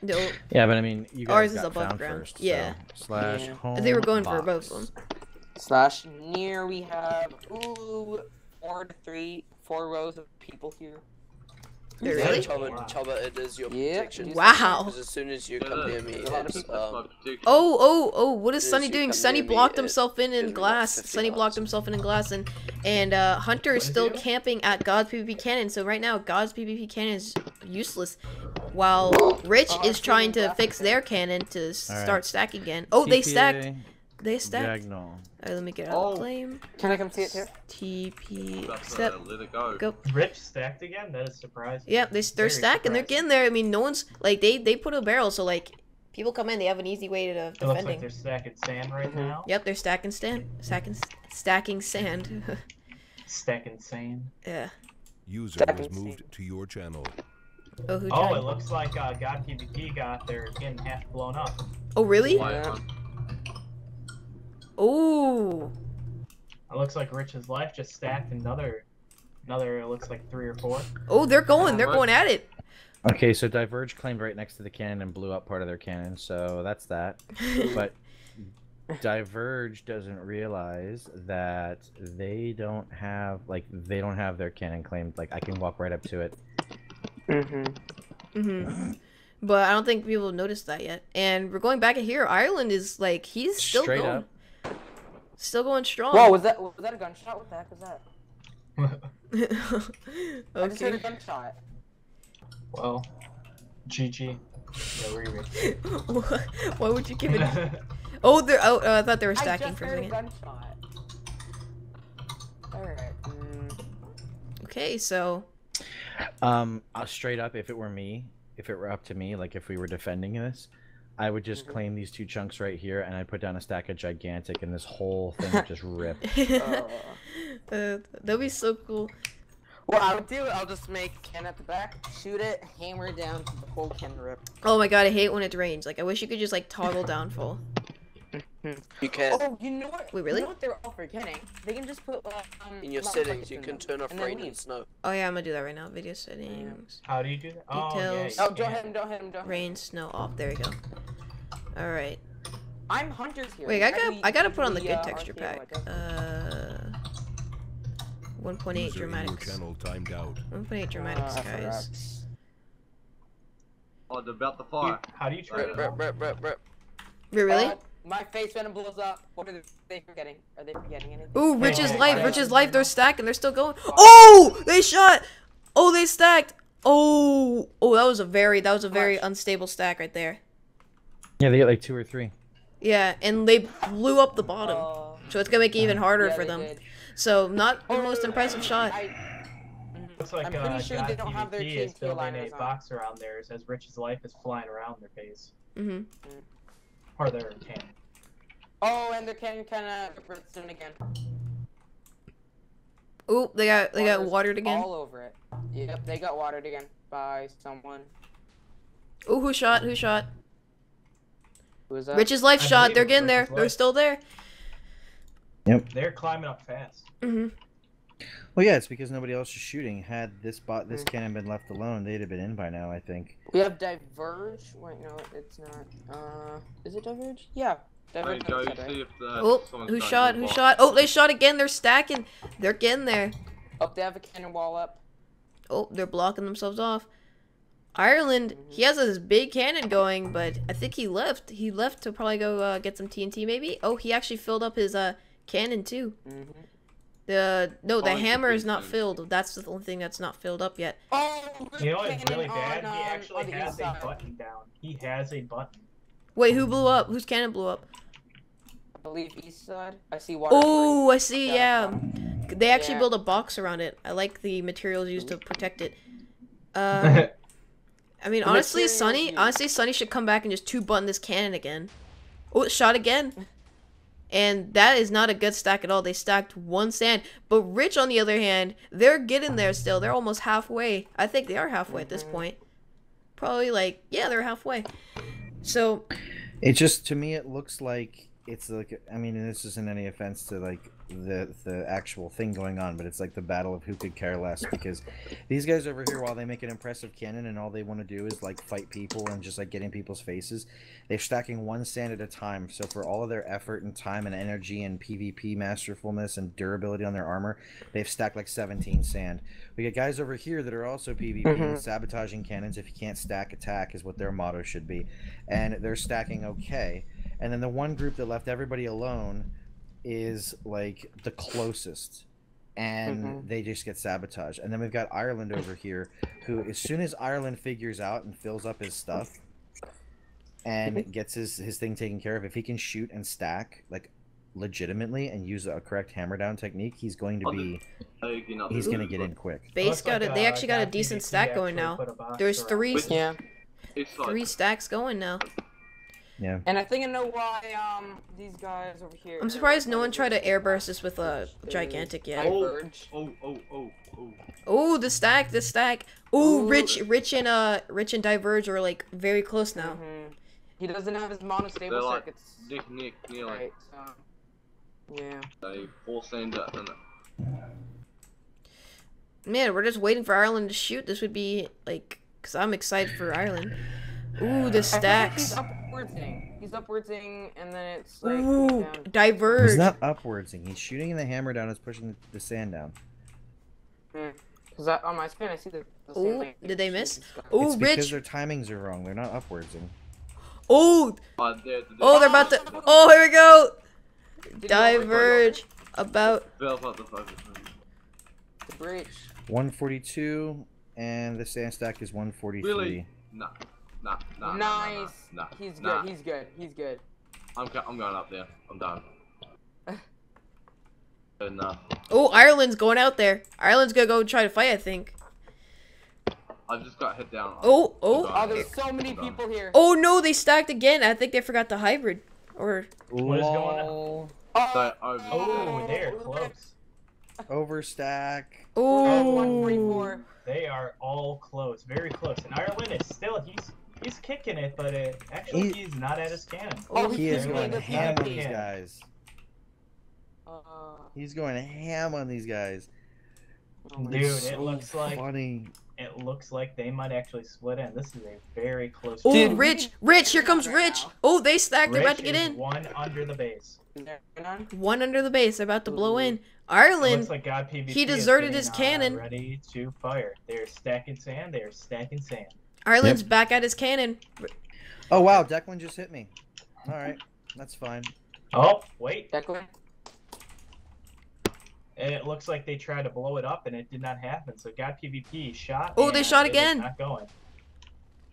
No, Yeah, but I mean, you guys Ours is got above found ground. first. Yeah. So, slash Yeah. home. they were going for both of them. Slash near we have ooh four to three four rows of people here. They're really? Chubba, Chubba, it is your Yeah, protection. Wow. Because as soon as you come near me, there's a lot of it's, people. That's my um. Oh, oh, oh! What is Sunny doing? Sunny near me, blocked himself in in gives me like glass. 50 Sunny blocked himself in in glass, and and uh, Hunter is still camping at God's PvP cannon. So right now, God's PvP cannon is useless, while Rich Oh, is trying to fix their cannon to start stacking again. Oh, they stacked. TPA, They stacked. Diagonal. Alright, let me get out Oh. the flame. Can I come see it too? TP. That's, Step. uh, let it go. Go. Rich stacked again? That is surprising. Yeah, they they're Very stacking. They're getting there. I mean, no one's like they they put a barrel, so like people come in, they have an easy way to It looks like they're stacking sand right Mhm. now. Yep, they're stacking sand. stacking, stacking sand. *laughs* Stacking sand. yeah. User Second was moved scene. to your channel. Oh, who Oh, tried? it looks like uh, God PvP got their getting half blown up. Oh, really? Yeah. Um, Oh. It looks like Rich's life just stacked another, another. It looks like three or four. Oh, they're going. They're going at it. Okay, so Diverge claimed right next to the cannon and blew up part of their cannon, so that's that. *laughs* But Diverge doesn't realize that they don't have like they don't have their cannon claimed. Like I can walk right up to it. Mm-hmm. hmm But I don't think people have noticed that yet. And we're going back in here. Ireland is like he's still Straight going, up. Still going strong. Whoa, was that was that a gunshot? What the heck was that? *laughs* I just heard a gunshot. Well, GG. Yeah, Riri. *laughs* Why would you give it? *laughs* Oh, they're. Oh, oh, I thought they were I stacking just for a heard a second. gunshot. Alright. Mm. Okay, so Um, uh, straight up, if it were me, if it were up to me, like if we were defending this, I would just Mhm. claim these two chunks right here, and I'd put down a stack of gigantic, and this whole *laughs* thing would just rip. *laughs* uh, that'd be so cool. Well, I'll do it. I'll just make Ken at the back, shoot it, hammer it down to the whole Ken rip. Oh my god, I hate when it rains. Like, I wish you could just like toggle down full. You can. Oh, you know what? Wait, really? You know what they're all forgetting? They can just put um, In your settings, you can them, turn off and rain and snow. Oh yeah, I'm gonna do that right now. Video settings, How do you do that? Oh, yeah, Details. Oh, don't can't. hit him! Don't hit him! Don't. hit him. rain, snow off. There we go. All right. I'm hunters here. Wait, I How do got we- I gotta put on do the good uh, texture RTA pack. like us? Uh, 1.8 User in your dramatics. channel timed out. 1.8 dramatics, Uh, guys. Oh, they're about to You- fire. How do you turn Rip, it rip, on? rip, rip, rip. Wait, really? Uh, my face venom blows up. What are they forgetting? Are they forgetting anything? Ooh, Rich's hey, life. Rich's life. They're stacking. They're still going. Oh, they shot. Oh, they stacked. Oh, oh, that was a very that was a very unstable stack right there. Yeah, they get like two or three. Yeah, and they blew up the bottom, Uh, so it's gonna make it even harder yeah, for them. did. So not the Oh, most impressive shot. I, Mhm. Looks like I'm uh, pretty sure God they don't have their PvP is building a on. box around theirs as Rich's life is flying around their face. hmm Or their cannon. Oh, and they're getting kind of redstone again. Ooh, they got they got watered again. All over it. Yep, they got watered again by someone. Ooh, who shot? Who shot? Who is that? Rich's life I shot. They're getting was there. Rich's They're still there. Yep. They're climbing up fast. hmm Well, yeah, it's because nobody else is shooting. Had this bot, this Mm. cannon been left alone, they'd have been in by now. I think. We have Diverge. Wait, no, it's not. Uh, is it Diverge? Yeah. Hey, Diverge. Joe, on you the side, see if the. Oh, who shot? Who shot? Oh, they shot again. They're stacking. They're getting there. Oh, they have a cannon wall up. Oh, they're blocking themselves off. Ireland, he has this big cannon going, but I think he left. He left to probably go uh, get some TNT, maybe. Oh, he actually filled up his uh cannon too. Mm-hmm. The no, the Oh, hammer is not filled. That's the only thing that's not filled up yet. Oh, You know what's really bad? on, he actually has a side. button down. He has a button. Wait, who blew up? Whose cannon blew up? I believe east side. I see water. Oh, I see. down Yeah, the they actually Yeah. built a box around it. I like the materials used to protect it. Uh, *laughs* I mean, The honestly, materials Sunny, honestly, Sunny should come back and just two button this cannon again. Oh, it shot again. *laughs* And that is not a good stack at all. They stacked one sand. But Rich, on the other hand, they're getting there still. They're almost halfway. I think they are halfway at this Mhm. point. Probably like, yeah, they're halfway. So, It just to me it looks like it's like I mean this isn't any offense to like the the actual thing going on, but it's like the battle of who could care less because these guys over here while they make an impressive cannon and all they want to do is like fight people and just like get in people's faces, they're stacking one sand at a time. So for all of their effort and time and energy and PvP masterfulness and durability on their armor, they've stacked like 17 sand. We got guys over here that are also PvP Mhm. sabotaging cannons. If you can't stack, attack is what their motto should be and they're stacking okay. And then the one group that left everybody alone is like the closest. And Mhm. they just get sabotaged. And then we've got Ireland over here, who, as soon as Ireland figures out and fills up his stuff and gets his, his thing taken care of, if he can shoot and stack, like legitimately, and use a correct hammer down technique, he's going to Oh, be, Hey, you know, he's going to get in quick. base got it. They actually got a decent stack going now. put a box There's three. Yeah. Three stacks going now. Yeah. And I think I know why um these guys over here. I'm surprised no one tried to airburst this with a gigantic yet. Diverge. Oh, oh, oh, oh. Oh, the stack, the stack. Ooh, Ooh. Rich, Rich and uh, Rich and Diverge are like very close now. Mhm. He doesn't have his monostable They're like circuits. Nick, Nick, nearly. Right. So. Yeah. They force end it, and Man, we're just waiting for Ireland to shoot. This would be like, cause I'm excited for Ireland. Ooh, the I feel like stacks. He's upwardsing. He's upwardsing, and then it's like Ooh, down. Diverge. He's not upwardsing. He's shooting the hammer down. It's pushing the sand down. Because I, on my screen, I see the. the Ooh, thing. did they miss? Oh, God. Ooh, it's because their timings are wrong. They're not upwardsing. Oh, uh, they're, they're, oh, they're about to. Oh, here we go. Did Diverge. About. They're about to focus. The breach. 142, and the sand stack is 143. Really? Nah, nah, nah. nah, nice. Nah, nah, He's good. He's good. He's good. I'm, go- I'm going up there. I'm done. *laughs* Good enough. Oh, Ireland's going out there. Ireland's gonna go try to fight. I think. I just got hit down. Oh, oh. Oh, there's so many people here. Oh no, they stacked again. I think they forgot the hybrid. Or What is going on? Lol. So over. Oh, oh they're close. Overstack. oh, 144. They are all close, very close. And Ireland is still he's he's kicking it, but it, actually He- he's not at his cannon. Oh, He is he's going the ham on these guys. Uh, He's going to ham on these guys. Dude, It's it so looks like- funny. It looks like they might actually split in. This is a very close. oh, Dude, we Rich, Rich, here comes Rich. Oh, they stacked. They're about to get in. One under the base. Is there none? One under the base. They're about to blow in. It Ireland. looks like God PvP he deserted getting, his uh, cannon. ready to fire. They're stacking sand. They are stacking sand. Ireland's back at his cannon. Oh wow, Declan just hit me. All right, that's fine. Oh wait, Declan? and it looks like they tried to blow it up and it did not happen. So God PvP shot. Oh, they shot again. Not going.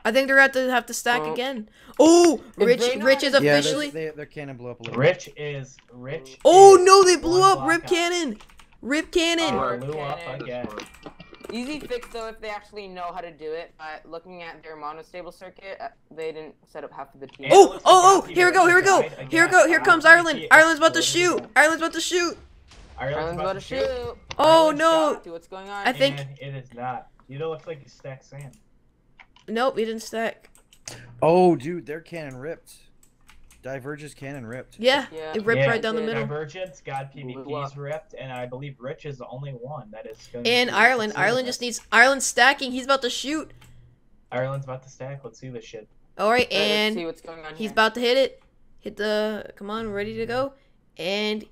I think they're going to have to stack Oh. again. Oh, Rich, they Rich how is to- Yeah, officially. their, they, their cannon blew up a little. Rich is rich. Oh is no, they blew up block Rip out. Cannon. Rip Cannon. Oh. Blew up again. Easy fix though if they actually know how to do it. But looking at their monostable circuit, uh, they didn't set up half of the team. Oh, oh, oh! Here we go! Here we go! Here we go! Here comes Ireland! Ireland's about to shoot! Ireland's about to shoot! Ireland's Ireland's about to shoot. Oh no! what's going on? I think- it is not. You know, looks like you stacked sand. Nope, he didn't stack. Oh, dude, their cannon ripped. Diverge's cannon ripped. Yeah, Yeah. it ripped Yeah, right down the middle. Divergence, God Blew PvP's ripped, and I believe Rich is the only one that is going. And to Ireland, let's Ireland just needs Ireland stacking. He's about to shoot. Ireland's about to stack. Let's see this shit. All right, Let's see and what's going on he's here. about to hit it. Hit the. Come on, ready to go. And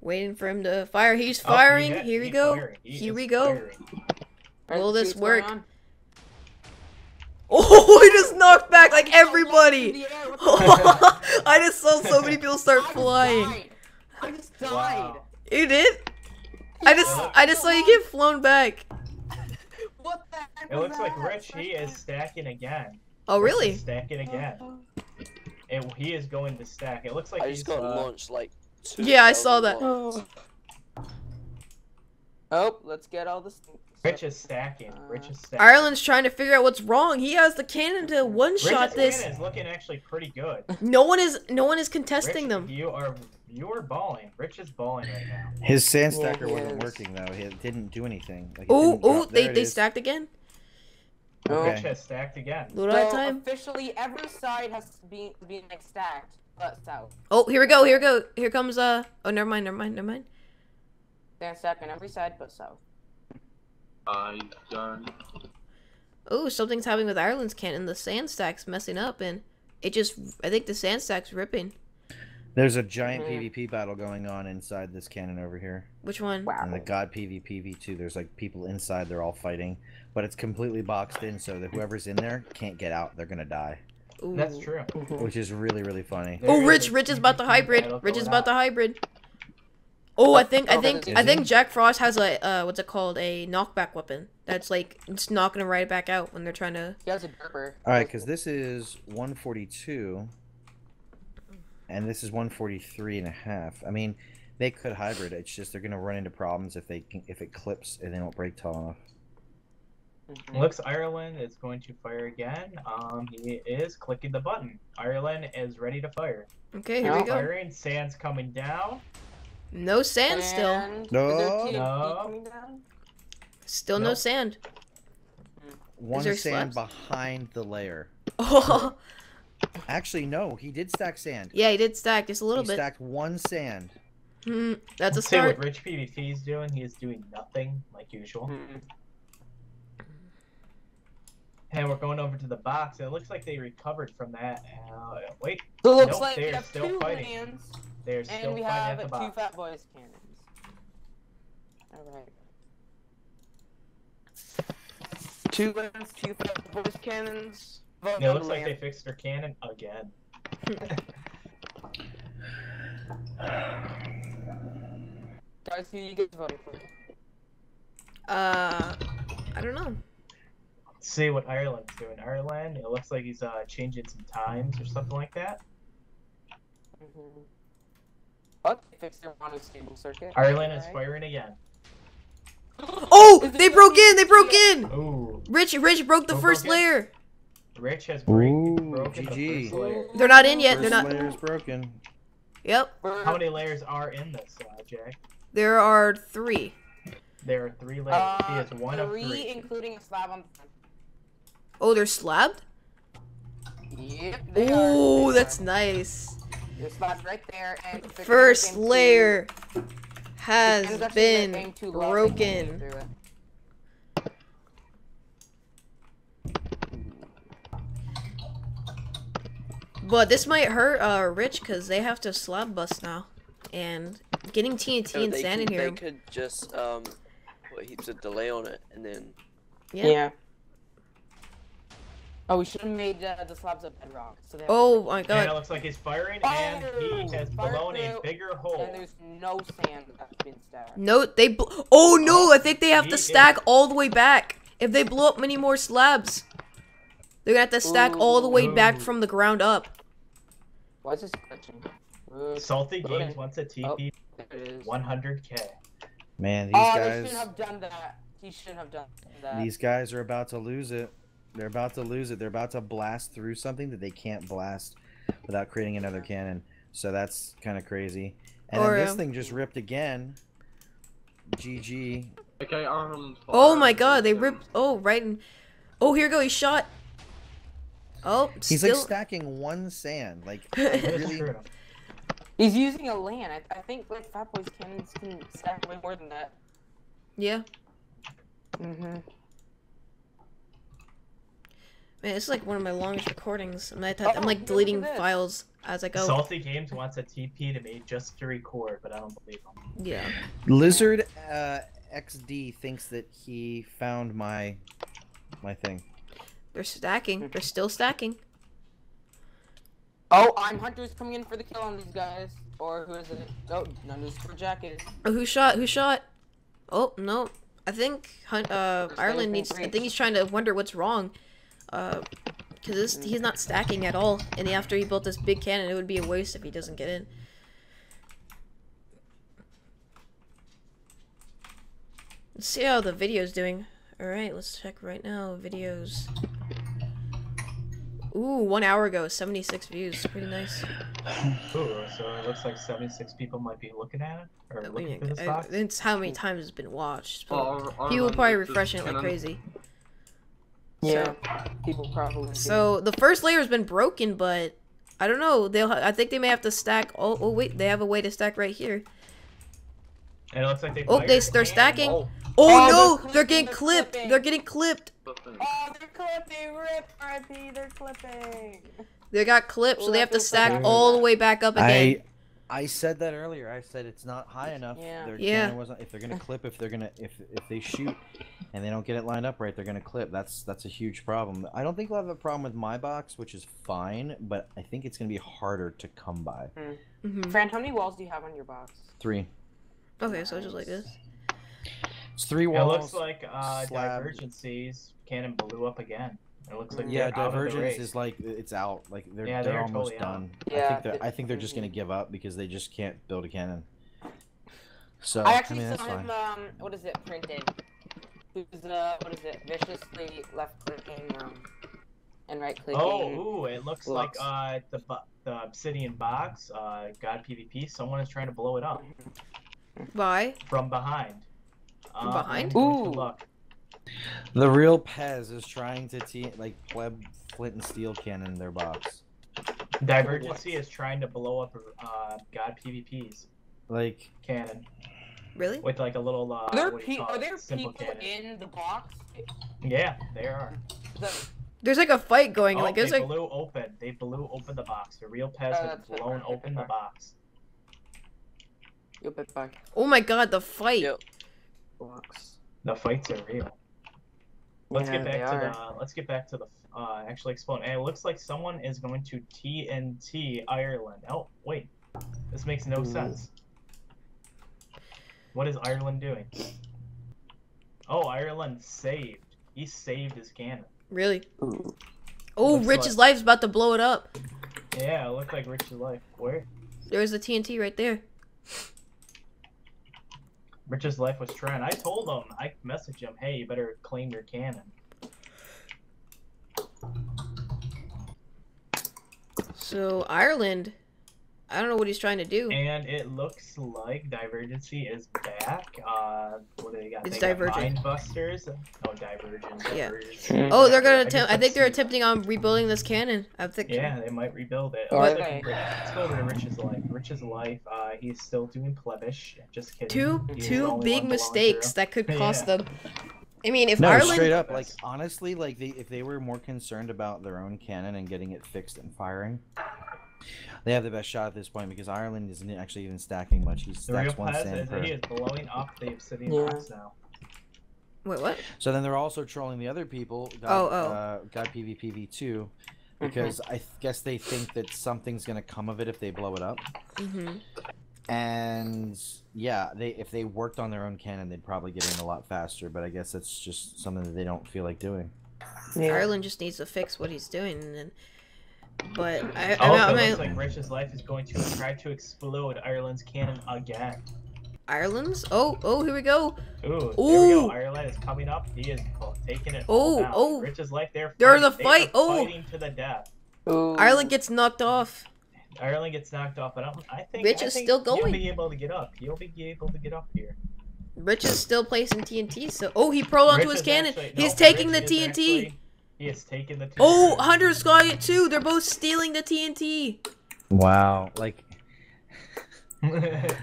waiting for him to fire. He's Oh, he firing. hit. Here we He's go. firing. He Here is we go. firing. Alright, Will this see what's work? On. *laughs* Oh, he just knocked back like everybody. In the air, what the- *laughs* I just saw so many people start *laughs* flying. I just died. You did? I just I just saw you get flown back. What the heck It looks like that? Rich. He is stacking again. Oh Rich is really? Stacking again. It, he is going to stack. It looks like I he's just got uh, launched like. Yeah, I saw that. times. Oh, let's get all this. Rich is stacking. Uh, Rich is stacking. Ireland's trying to figure out what's wrong. He has the cannon to one Rich's shot this. cannon is looking actually pretty good. *laughs* No one is no one is contesting Rich, them. You are you are balling. Rich is balling right now. His sand stacker he wasn't is. working though. It didn't do anything. Like, Oh oh they they is. stacked again. Okay. Rich has stacked again. Little So time. officially, every side has been been like stacked, but south. Oh here we go. Here we go. Here comes uh. Oh never mind. Never mind. Never mind. They're stacked on every side but south. I don't. Oh something's happening with Ireland's cannon. The sand stack's messing up and it just I think the sand stack's ripping. There's a giant Mhm. PvP battle going on inside this cannon over here. Which one? Wow. And the God PvP V2, there's like people inside, they're all fighting. But it's completely boxed in, so that whoever's in there can't get out. They're gonna die. Ooh. That's true. Which is really, really funny. Oh, Rich, Rich is about the hybrid. Rich is about the hybrid. Oh, I think, I think, I think Jack Frost has a uh, what's it called? A knockback weapon. That's like it's knocking them right back out when they're trying to. He has a derper. Alright, because this is 142. And this is 143 and a half. I mean, they could hybrid. It's just they're gonna run into problems if they can, if it clips and they don't break tall enough. Mhm. Looks Ireland is going to fire again. Um, he is clicking the button. Ireland is ready to fire. Okay, here No. we go. Firing. Sand's coming down. No sand still. And is No. there No. coming down? Still no Nope. sand. One there sand slabs? behind the layer. Oh, *laughs* Actually, no, he did stack sand. yeah, he did stack just a little he bit. stacked one sand. Hmm, that's a Let's see what start. Rich PvP is doing. He is doing nothing like usual. Mhm. And we're going over to the box. It looks like they recovered from that. Uh, wait, So it looks Nope, like we they're have still two fighting. Hands, they're still and we fighting have at the two box. Fat Boys cannons. Alright. Two lands, two Fat Boys cannons. Vote And it on looks like they fixed their cannon again. *laughs* Guys, who you guys voting for? Uh, I don't know. Let's see what Ireland's doing. Ireland, it looks like he's uh, changing some times or something like that. Mm-hmm. Oh, they fixed their monostable circuit. Ireland is firing again. *gasps* Oh, they broke in. They broke in. Ooh, Rich, Rich broke the Who first broke layer. Rich has break, Ooh, broken the GG. first layer. They're not in yet. They're First not. layer's broken. Yep. How many layers are in this, uh, Jack? There are three. There are three layers. he Uh, is one three, of three. including a slab on the front. Oh, they're slabbed. Yep. They are. Oh, They that's are. nice. There's slabs right there, and if First connecting to- layer the has been aim too low, they can't aim broken. But this might hurt uh Rich because they have to slab bust now, and getting TNT No, and they sand in here. They could just um put heaps of delay on it and then Yeah. Oh, we should have made uh, the slabs of bedrock. So they have Oh my And it looks like he's firing, and he Oh, has fire blown a through, bigger and hole. there's no sand that's been stacked. No, they. Bl- oh no! I think they have He to is- stack all the way back. If they blow up many more slabs, they're gonna have to stack all the way back from the ground up. Why is this glitching? Salty Loading. Games wants a TP there it is. 100k. Man, these oh, they guys, shouldn't have done that. He shouldn't have done that. these guys are about to lose it. They're about to lose it. They're about to blast through something that they can't blast without creating another cannon. So that's kind of crazy. And then this Oreo. thing just ripped again. GG. Okay, Ireland's Oh my god! They ripped. Oh right in. Oh here you go. He shot. Oh, He's still. like stacking one sand. Like *laughs* I It is really. He's using a land. I, I think like Fat Boys cannons can stack way more than that. yeah. Mm-hmm. Man, it's like one of my longest recordings. I'm, like- Oh, I'm like deleting files as I go. Salty Games wants a TP to me just to record, but I don't believe him. Yeah. Lizard uh, XD thinks that he found my my thing. They're stacking. They're still stacking. Oh, I'm Hunter's coming in for the kill on these guys. Or who is it? Oh, none is for jacket. Oh, who shot? Who shot? Oh no. I think Hunt, uh, Ireland needs. I think he's trying to wonder what's wrong. Uh, because he's not stacking at all. And after he built this big cannon, it would be a waste if he doesn't get in. Let's see how the video's doing. Alright, let's check right now. Videos. Ooh, one hour ago, 76 views. Pretty nice. Ooh, so it looks like 76 people might be looking at it or I looking mean, for this I- box. it's how many times it's been watched. but Oh, People Ireland probably refreshing it like crazy. Yeah. People probably. do. So the first layer has been broken, but I don't know. They'll. I think they may have to stack. Oh, oh wait, they have a way to stack right here. And it looks like they. Oh, they fired they're and- stacking. Oh, Oh, Oh, no, they're they're getting they're clipped. clipping. They're getting clipped. Oh, they're clipping. Rip, RIP, they're clipping. They got clipped, so they have to stack all the way back up again. I I said that earlier. I said it's not high enough. Yeah. Their Yeah. cannon wasn't. If they're gonna *laughs* clip, if they're gonna, if if they shoot, and they don't get it lined up right, they're gonna clip. That's that's a huge problem. I don't think we'll have a problem with my box, which is fine, but I think it's gonna be harder to come by. Mhm. Fran, how many walls do you have on your box? Three. Okay, so just like this. It's three walls. It looks like uh, slab. Divergencies cannon blew up again. It looks like Yeah, they're out of the divergence is like it's out. Like they're Yeah, they're they're almost totally out. done. I think they're it- I think they're just gonna mhm. give up because they just can't build a cannon. So I actually mean, saw that's him. fine. Um, what is it? Printed. who's uh, what is it? Viciously left clicking um, and right clicking. Oh, ooh, it looks like uh the the obsidian box, uh, God PvP. Someone is trying to blow it up Why? from behind. From Uh, behind? I'm going to Ooh. look. The real Pez is trying to te- like pleb flint and steel cannon in their box. Divergency is trying to blow up uh God PvP's Like cannon Really? with like a little uh. Are there, what do you pe- are there Simple people cannon. in the box? Yeah, there are. The, There's like a fight going. oh, like they there's like blew open. They blew open the box. The real Pez Uh, has blown right, open the box. you'll be back. oh my god, the fight. Yep. Box. The fights are real. Let's Yeah, get back to are. the. Let's get back to the uh, actually explode. And it looks like someone is going to TNT Ireland. Oh wait, this makes no Ooh. sense. What is Ireland doing? Oh, Ireland saved. He saved his cannon. Really? Ooh. Oh, Rich's like- life's about to blow it up. Yeah, it looked like Rich's life. Where? There's the TNT right there. Rich's life was trying. I told him. I messaged him. Hey, you better claim your cannon. So Ireland, I don't know what he's trying to do. And it looks like Divergency is back. Uh, what do they got? It's they got Divergent. Mindbusters. Oh, Divergent. Yeah. Divergent. Oh, they're gonna I attempt. guess I think they're attempting on rebuilding this cannon. I think. Yeah, they might rebuild it. Are Let's, let's go over to Rich's life. Rich's life. Uh, he's still doing plebish. Just kidding. Two He's two big mistakes that could *laughs* cost Yeah. them. I mean, if no, Ireland. straight up. Like honestly, like they if they were more concerned about their own cannon and getting it fixed and firing, they have the best shot at this point because Ireland isn't actually even stacking much. He The real stacks one sand per. he is blowing up the obsidian Yeah. box now. Wait, what? So then they're also trolling the other people. God, Oh, oh. Uh, God PvPv two, because I th- guess they think that something's gonna come of it if they blow it up. Mm-hmm. And yeah, they if they worked on their own cannon, they'd probably get in a lot faster. But I guess that's just something that they don't feel like doing. Yeah. Ireland just needs to fix what he's doing, and then. But I, I, Oh, I, it mean, looks like Rich's life is going to try to explode Ireland's cannon again. Ireland's. Oh, oh, here we go. Ooh, there we go. Ireland is coming up. He is oh, taking it. Oh, down. oh. Rich's life. They're There's a fighting- they fight, oh. fighting to the death. Ooh. Ireland gets knocked off. Ireland gets knocked off, but I, don't, I think Rich I is think still He'll be able to get up. He'll be able to get up here. Rich is still placing TNT. So, oh, he pulled onto Rich his cannon. actually- He's taking Rich the TNT. actually- he is taking the TNT. Oh, Hunter's got it too. They're both stealing the TNT. Wow, like *laughs*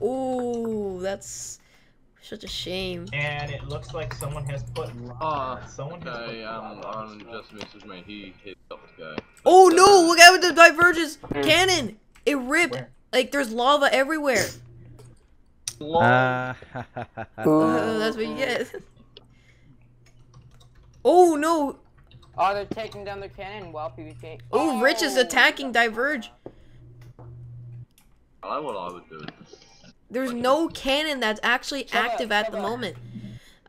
Oh, that's such a shame. and it looks like someone has put. Oh, someone has Okay, put um, lava on Aaron his wall. just messaged me. He hit up the guy. Oh But, no! uh, Look out with the divergence cannon. It ripped. Where? Like there's lava everywhere. lol. uh, Uh, *laughs* *laughs* that's what you get. Oh no! Oh, they're taking down their cannon while PvP. Oh, Rich is attacking Diverge. I know what I would do. There's no cannon that's actually Shut up, active at the up. moment.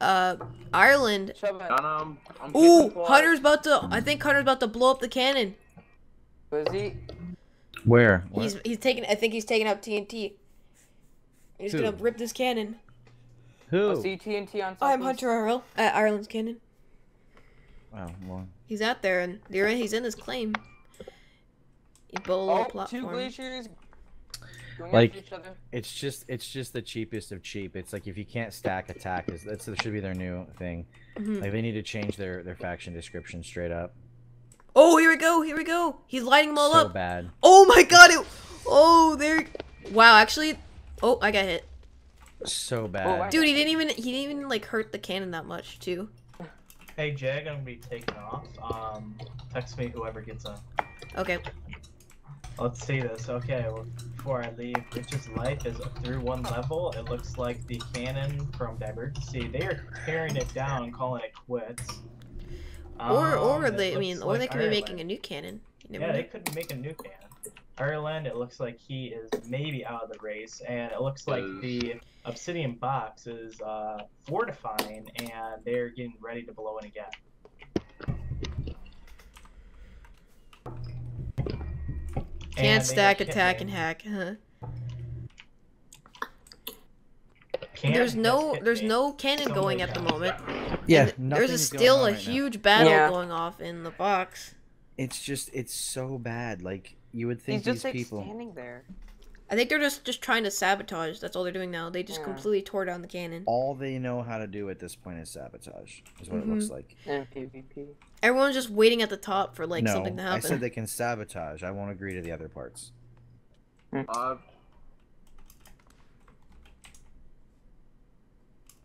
Uh, Ireland. Shove it. And, um, I'm Ooh. Hunter's about to. I think Hunter's about to blow up the cannon. Was he? where? He's he's taking. I think he's taking out TNT. He's Who? gonna rip this cannon. Who? Was he TNT on I'm? Hunter Earl at Ireland's cannon. Oh, well. He's out there and you're he's in his claim. He built a little Oh, two platform. glaciers. Going Like- each other. It's just it's just the cheapest of cheap. It's like if you can't stack attack, is that's that should be their new thing. Mhm. Like they need to change their their faction description straight up. Oh, here we go, here we go. He's lighting them all so up. bad. Oh my god! It, oh, there. Wow, actually. Oh, I got hit. So I- bad. Dude, he didn't even he didn't even like hurt the cannon that much too. Hey Jag, I'm gonna be taking off. Um, text me whoever gets on. Okay. Let's see this. Okay, well, before I leave, Rich's life is through one level. It looks like the cannon from Divergency. They are tearing it down, calling it quits. Or or Um, they I mean or they could be making Ireland. a new cannon. Yeah, know. they could make a new cannon. Ireland, it looks like he is maybe out of the race, and it looks like the Obsidian box is uh, fortifying, and they're getting ready to blow in again. Can't they stack, attack, and hack. Huh? can't. there's no there's me. no cannon So going at the moment. Yeah, there's a, still a right now. huge battle Yeah. going off in the box. It's just it's so bad. Like you would think He's just these like people. standing there. I think they're just just trying to sabotage. That's all they're doing now. They just Yeah. completely tore down the cannon. All they know how to do at this point is sabotage. Is what it looks Mhm. like. in PvP. Everyone's just waiting at the top for like no, something to happen. I said they can sabotage. I won't agree to the other parts. I've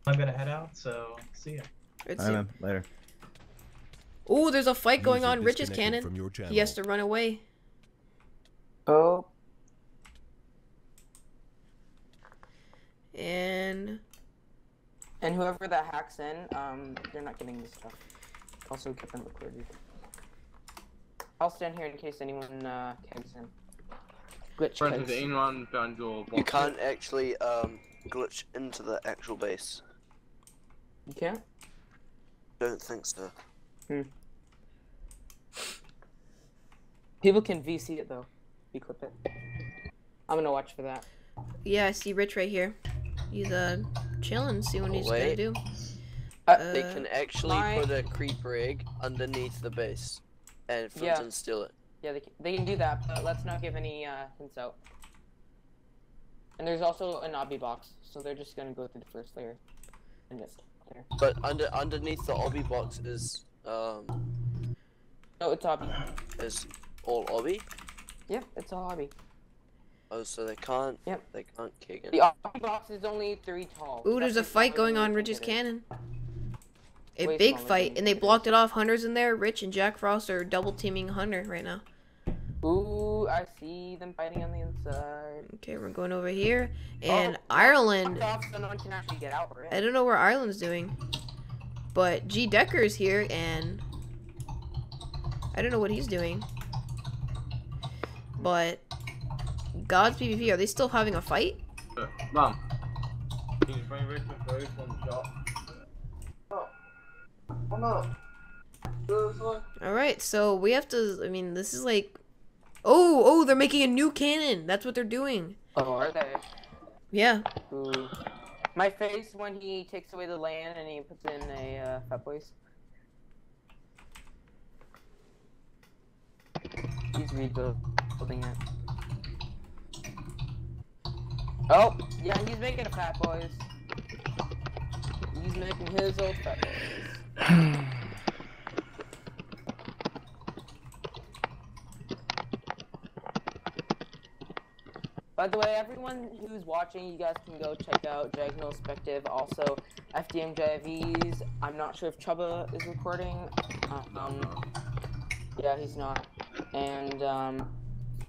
I'm gonna head out, so see ya. It's- Alright, man. Later. Ooh, there's a fight going on. Rich's cannon. From your channel. He has to run away. Oh, And and whoever that hacks in, um, they're not getting this stuff. Also, keep them recorded. I'll stand here in case anyone uh, kegs in. Glitch for instance, anyone found your You can't actually um glitch into the actual base. You can't. Don't think so. Hmm. People can VC it though. V clip it. I'm gonna watch for that. yeah, I see Rich right here. He's uh chilling, see what he's gonna do. Uh, They Uh, can actually my- put a creeper egg underneath the base, and Yeah. flint and steel it. Yeah, they can, they can do that, but let's not give any uh, hints out. And there's also an obby box, so they're just gonna go through the first layer and just clear. But under underneath the obby box is um No, it's obby. is all obby. Yep, it's a hobby. Oh, so they can't. Yep. They can't kick it. The obby box is only three tall. Ooh, there's a That's the fight going on you Rich's think it is. cannon. A Way big fight, and they you blocked it off. Hunter's in there. Rich and Jack Frost are double teaming Hunter right now. Ooh, I see them fighting on the inside. Okay, we're going over here, oh, and Oh, Ireland. Off so no one can actually get out. Right? I don't know where Ireland's doing, but G Decker is here, and I don't know what he's doing. But God's PvP, are they still having a fight? Uh, Mum. Can Richard food from the shop? Oh. Oh no. All right, so we have to. I mean, this is like, oh, oh, they're making a new cannon. That's what they're doing. Oh, are they? Yeah. Ooh. My face when he takes away the land and he puts in a uh, fat voice. He's it. Oh, yeah, he's making a fat boys. He's making his old fat boys. By the way, everyone who's watching, you guys can go check out Diagonal Perspective. Also, Fdmjiv's. I'm not sure if Chuba is recording. Um, yeah, he's not. And um,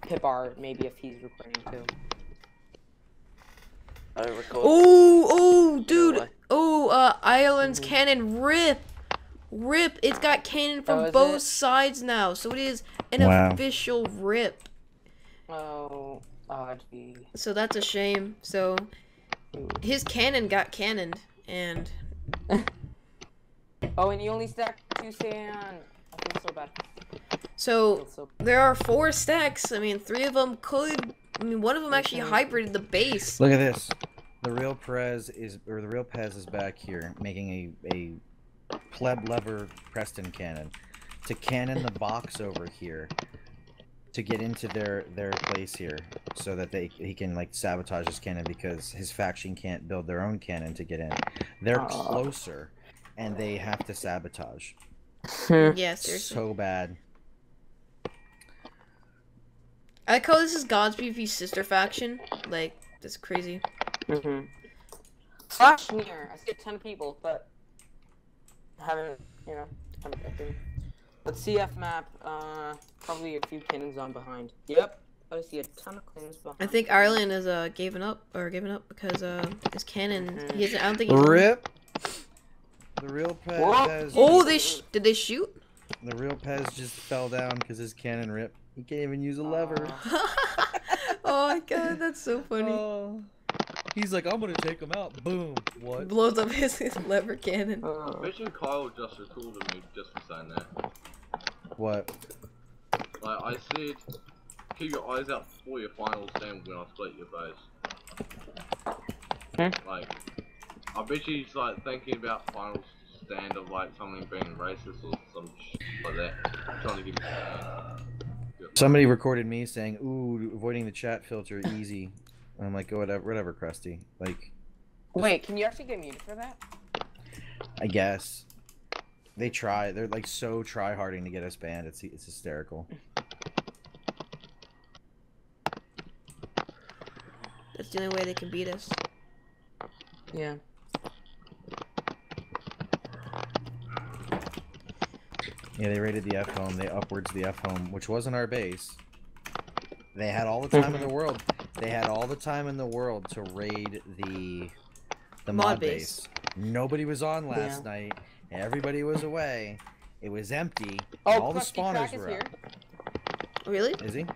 Pipar, maybe if he's recording too. I don't record. Oh, oh, dude. Oh, uh, Ireland's cannon rip. Rip. It's got cannon from Oh, both it? sides now. So it is an Wow. official rip. Oh, oh, gee. So that's a shame. So his cannon got cannoned. And *laughs* Oh, and you only stacked two sand. I feel so bad. I so there are four stacks. I mean, three of them could. I mean, one of them actually Okay. hybrided the base. Look at this. The real Perez is, or the real Pez is back here, making a a pleb lever Preston cannon to cannon the box over here to get into their their place here, so that they he can like sabotage his cannon because his faction can't build their own cannon to get in. They're Aw. closer, and they have to sabotage. Hmm. Yeah, seriously. So bad. I like how this is God's PvP's sister faction. Like, that's crazy. Mm-hmm. Slash near. I see a ton of people, but haven't, you know, kind of nothing. But CF map, uh, probably a few cannons on behind. Yep. I see a ton of cannons behind. I think Ireland has uh given up or given up because uh his cannon. He hasn't, I don't think. He's, Rip. The real Pez. Whoa. Pez Oh, they sh- did they shoot? The real Pez just fell down because his cannon ripped. He can't even use a lever. *laughs* oh my god, that's so funny. Oh. He's like, I'm gonna take him out. Boom. What? Blows up his, his *laughs* lever cannon. Uh, Imagine Kyle just recorded me just for saying that. What? Like I said, keep your eyes out for your final stand when I split your base. Hmm? Like, I bet you he's like thinking about final stand of like something being racist or some shit like that. Trying to give me Somebody recorded me saying, "Ooh, avoiding the chat filter easy." And I'm like, "Go whatever, whatever, Krusty." Like, Wait, can you actually get muted for that? I guess they try. They're like so try harding to get us banned. It's it's hysterical. That's the only way they can beat us. Yeah. Yeah, they raided the F home. They upwards the F home, which wasn't our base. They had all the time in the world. They had all the time in the world to raid the the mod, Mod base. base. Nobody was on last Yeah. night. Everybody was away. It was empty. Oh, and all the Krusty spawners were here. up. Really? Is he?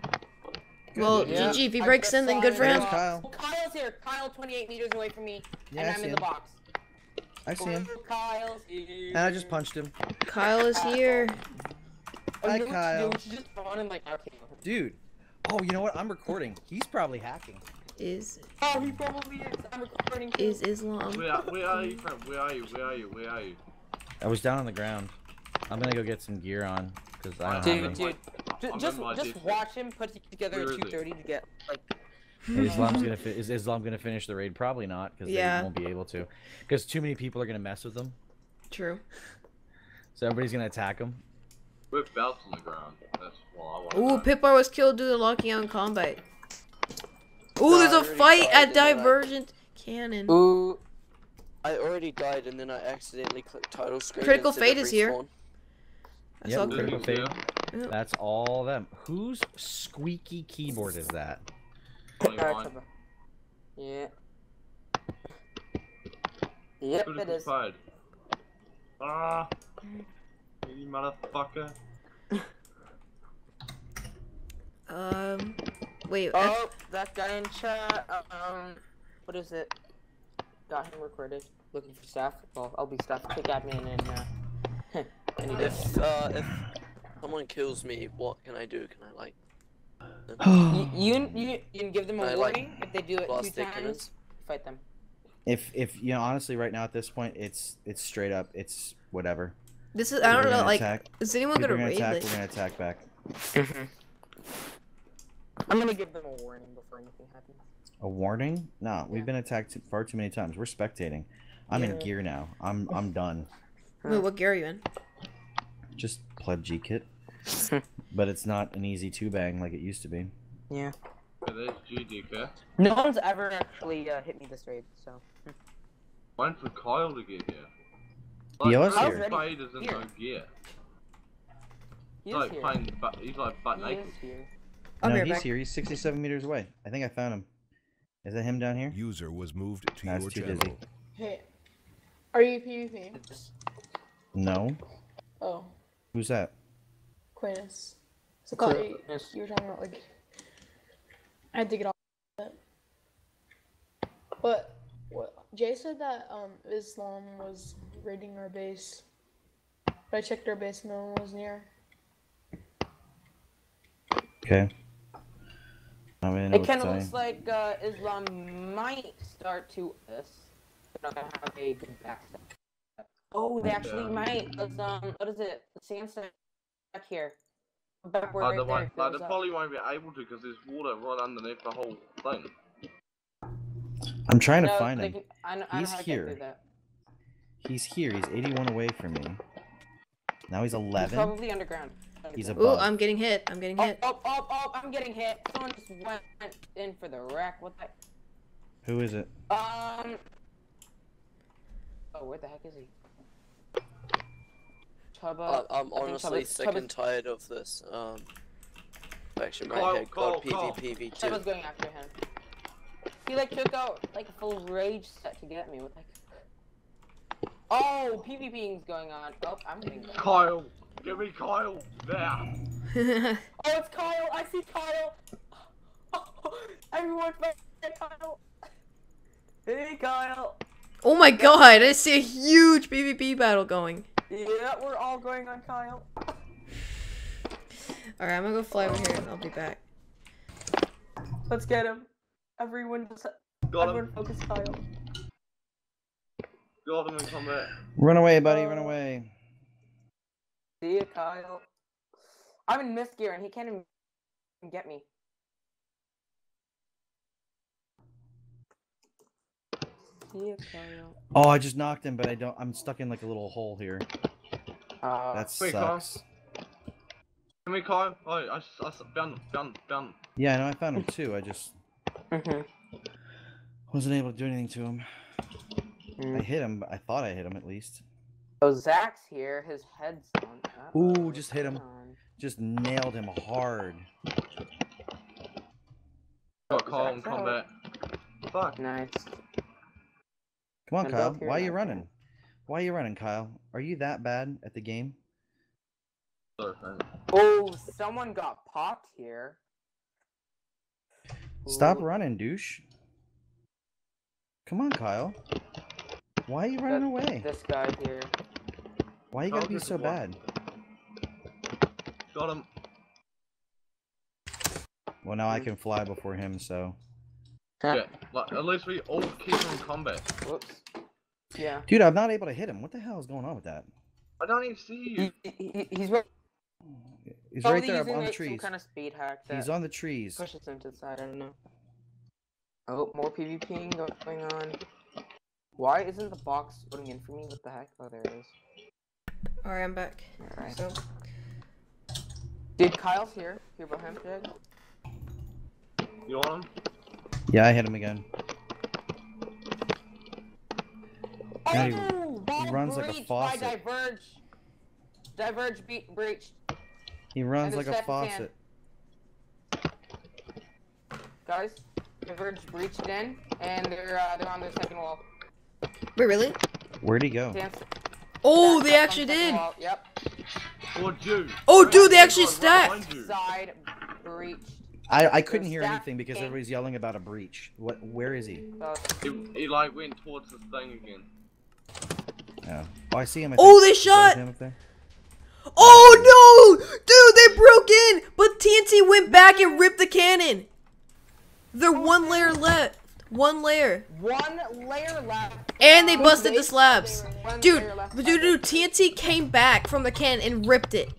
Well, Yeah. GG. If he breaks in, then good for him. Kyle. box. Oh, Kyle's here. Kyle, 28 meters away from me, Yeah, and I I'm in him. the box. I see him. Kyle's here. And I just punched him. Kyle is here. Oh, Hi, you know what to do? Kyle. We should just spawn in like okay. Dude. Oh, you know what? I'm recording. He's probably hacking. Is Oh, he probably is. I'm recording. too. is Islam? Where, where are you from? Where are you? Where are you? Where are you? I was down on the ground. I'm gonna go get some gear on because I don't Dude, have any. dude, Ju- I'm just in just watch him put together Where at is he? 2:30 to get like. Islam's gonna *laughs* fi- is Islam gonna finish the raid? Probably not because Yeah. they won't be able to, because too many people are gonna mess with them. True. So everybody's gonna attack them. With belts on the ground. That's what I. Ooh, Pitbar was killed due to locking out in combat. Ooh, there's a fight at and I- Divergent Cannon. Ooh. I already died and then I accidentally clicked title screen. Critical Fate is here. respawn. I Yep, saw critical fate. Yeah. That's all them. Whose squeaky keyboard is that? Alright, 29. Trevor. Yeah. Yep, it Critical is. Ah. You motherfucker. *laughs* Um, wait. F- Oh, that guy in chat. Um, what is it? Got him recorded. Looking for staff. Well, I'll be staff. Pick admin and uh. *laughs* If uh, if someone kills me, what can I do? Can I like You, you *sighs* you you can give them a I like warning if they do it two times. Fight them. If if you know honestly, right now at this point, it's it's straight up. It's whatever. this is I don't know. Like, attack. is anyone People gonna raid attack. this? We're gonna attack back. Mm-hmm. I'm gonna give them a warning before anything happens. A warning? No, we've been attacked far too many times. We're spectating. I'm in gear now. I'm I'm done. Wait, what gear are you in? Just pleb G kit. *laughs* but it's not an easy two bang like it used to be. Yeah. Yeah, there's GDK. No one's ever actually uh, hit me this raid, so. Waiting for Kyle to get here. Yo's Critical here. Fade is in Here. no gear. He He's like here. playing, but he's like butt He naked. is here. I'm no, here, he's back. here. He's 67 meters away. I think I found him. Is that him down here? User was moved to That's your too channel. dizzy. Hey, are you PvP? No. Oh, Who's that? Quintus. So thought you, Yes. you were talking about like. I had to get off that. But what Jay said that um Islam was raiding our base. But I checked our base, no one was near. Okay. I don't It kind of looks like uh, Islam might start to us. They're not gonna have a good backstab. Oh, they actually Yeah. might. Let's, um, what is it? The sandstone back here. Back where Like, right they, there. won't, like, goes they probably won't be able to because there's water right underneath the whole thing. I'm trying to find they him. can- I know, I He's how to get here. He's here. He's 81 away from me. Now he's He's 11. probably underground. He's Underground. Ooh. I'm getting hit. I'm getting Oh, hit. oh, oh, oh, I'm getting hit. Someone just went in for the wreck. What the? Who is it? Um. Oh, where the heck is he? Chubba. Uh, I'm honestly Chubba's- sick Chubba's- and tired of this. Um, faction right Kyle, here, God Kyle, Kyle. PvPv2. Chubba's going after him. He like took out like a full rage set to get me. What the heck? Oh, PvPing's going on. Oh, I'm getting. Kyle! Give me Kyle! There! *laughs* Oh, it's Kyle! I see Kyle! Oh, *laughs* everyone fight Kyle! Hey, Kyle! oh my god, I see a huge PvP battle going. Yeah, we're all going on Kyle. Alright, I'm gonna go fly over here and I'll be back. Let's get him. Everyone just. Got everyone him. focus Kyle. Got him in combat. Run away, buddy. Run uh, away. See ya, Kyle. I'm in mist gear and he can't even get me. Oh, I just knocked him, but I don't. I'm stuck in like a little hole here. Uh, That Wait, Carl. sucks. Come here, Kyle. Oh, I found him, found him, found him. Yeah, I know. I found him too. I just mhm. wasn't able to do anything to him. I Mm. hit him. but I thought I hit him at least. Oh, Zach's here. His head's on. Ooh, Uh-oh, just hit him. on? Just nailed him hard. Got Kyle in Zach's out. combat. Fuck. Nice. Come on, I'm Kyle. Why are you now, running? Why are you running, Kyle? Are you that bad at the game? Oh, someone got popped here. Stop Ooh, running, douche. Come on, Kyle. Why are you running that- away? This guy here. Why you Oh, gotta be so one. bad? Got him. Well, now I can fly before him, so. Yeah. Like, at least we all keep him in combat. Whoops. Yeah. Dude, I'm not able to hit him. What the hell is going on with that? I don't even see you. He, he, he- he's re- He's probably right there using on the like, some trees. kind of speed hack that He's on the trees. pushes him to the side. I don't know. Oh, more PvPing going on. Why isn't the box putting in for me? What the heck? Oh, there it is. Alright, I'm back. Alright. So, Dude, Kyle's here. Here behind him, You want him? Yeah, I hit him again. Yeah, he- Oh, runs like a faucet. By Diverge. Diverge be- breached. He runs like a Stefan's faucet. Guys, Diverge breached in, and they're uh, they're on their second wall. wait, really? Where'd he go? Dance. Oh, stacked they actually did. wall. Yep. Or dude. Oh, dude, they actually stacked. Side breached. I, I couldn't hear anything because stacking. everybody's yelling about a breach. What? Where is he? So, He, he like went towards the thing again. Oh, oh I see him. I Oh, they shot! him up there? Oh no! Dude, they broke in! But TNT went back and ripped the cannon! They're oh, one layer left. One layer. one layer left. And they busted the slabs. Dude, dude, dude, TNT came back from the cannon and ripped it.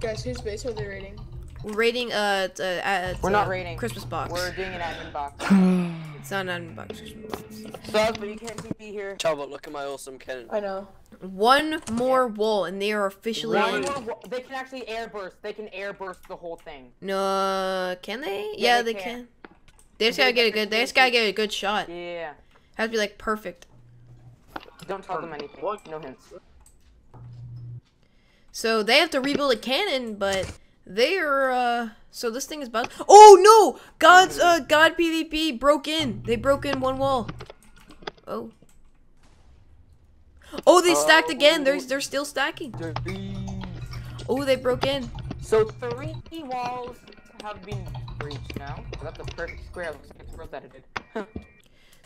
Guys, whose base are they raiding? We're raiding, uh, t- uh, uh, We're not raiding. Christmas box. We're doing an admin box. *sighs* It's not an admin box. Christmas box. Subs, but you can't TP here. Chalbot, look at my awesome cannon. I know. One more wall, and they are officially One more wa- They can actually air burst. They can air burst the whole thing. No, can they? Yeah, Yeah, they, they can. can. They just gotta get a good. They do just gotta it. get a good shot. Yeah. Has to be like perfect. Don't tell them anything. What? No hints. So they have to rebuild a cannon, but they're uh. So this thing is about. Oh no! God's uh God PvP broke in. They broke in one wall. Oh. Oh, they stacked again. They're they're still stacking. Oh, they broke in. So three walls have been breached now. So that's a perfect square. Looks like it's edited.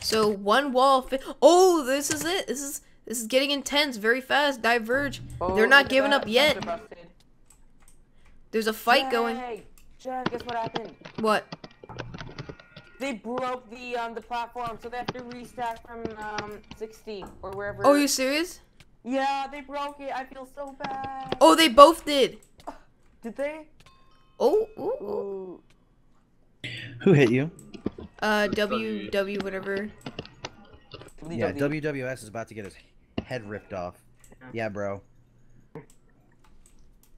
So one wall. Fi- oh, this is it. This is this is getting intense very fast. Diverge. Oh, They're not giving up yet. Subs are busted. There's a fight going. Hey, Chad, guess what happened? What? They broke the um the platform, so they have to restack from um 60 or wherever. Oh, you serious? Yeah, they broke it. I feel so bad. Oh, they both did. *sighs* Did they? Oh, ooh, ooh. Ooh. Who hit you? Uh, W W whatever. Yeah, WWS is about to get his head ripped off. Yeah, bro.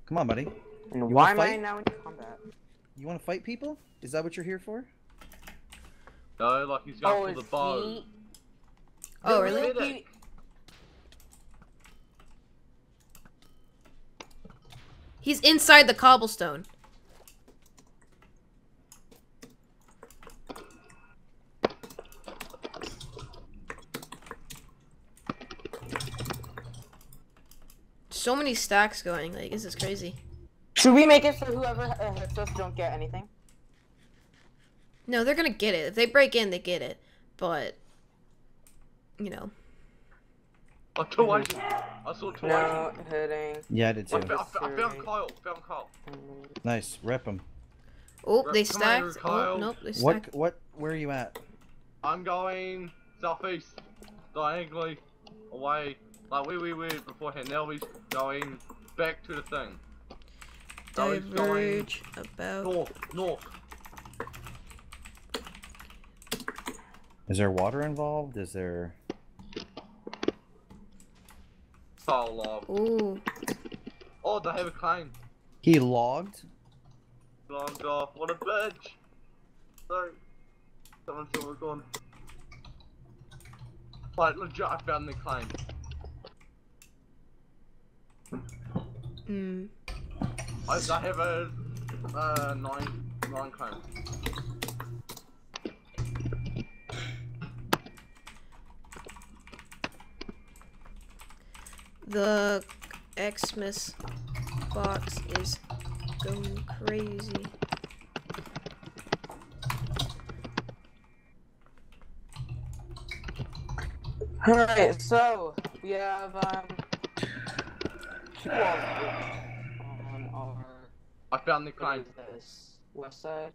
Come on, buddy. And You why wanna am I fight? now in combat? You want to fight people? Is that what you're here for? No, like he's going Oh, for is the bow. he? Oh, They really? will be- He's inside the cobblestone. So many stacks going. Like this is crazy. Should we make it so whoever uh, hits us don't get anything? No, they're gonna get it. If they break in, they get it. But you know, I twice. I saw twice. No hitting. Yeah, I did too. found, I found- I found Kyle. Found Kyle. Nice, rip him. oh, Right, they come on, stacked. Oh, Kyle. nope, they What? stacked. What? Where are you at? I'm going southeast, diagonally, away, like we we were beforehand. Now he's going back to the thing. Now he's going Diverge about. north, north. Is there water involved? Is there? Style log. Ooh. Oh, they have a claim. He logged. Logged off. What a bitch. Sorry. Someone said we're going. Like legit, I found the claim. Hmm. I, I have a uh, nine nine claim. The Xmas box is going crazy. Alright, so we have um two walls on our I found the what claim. is this? West side.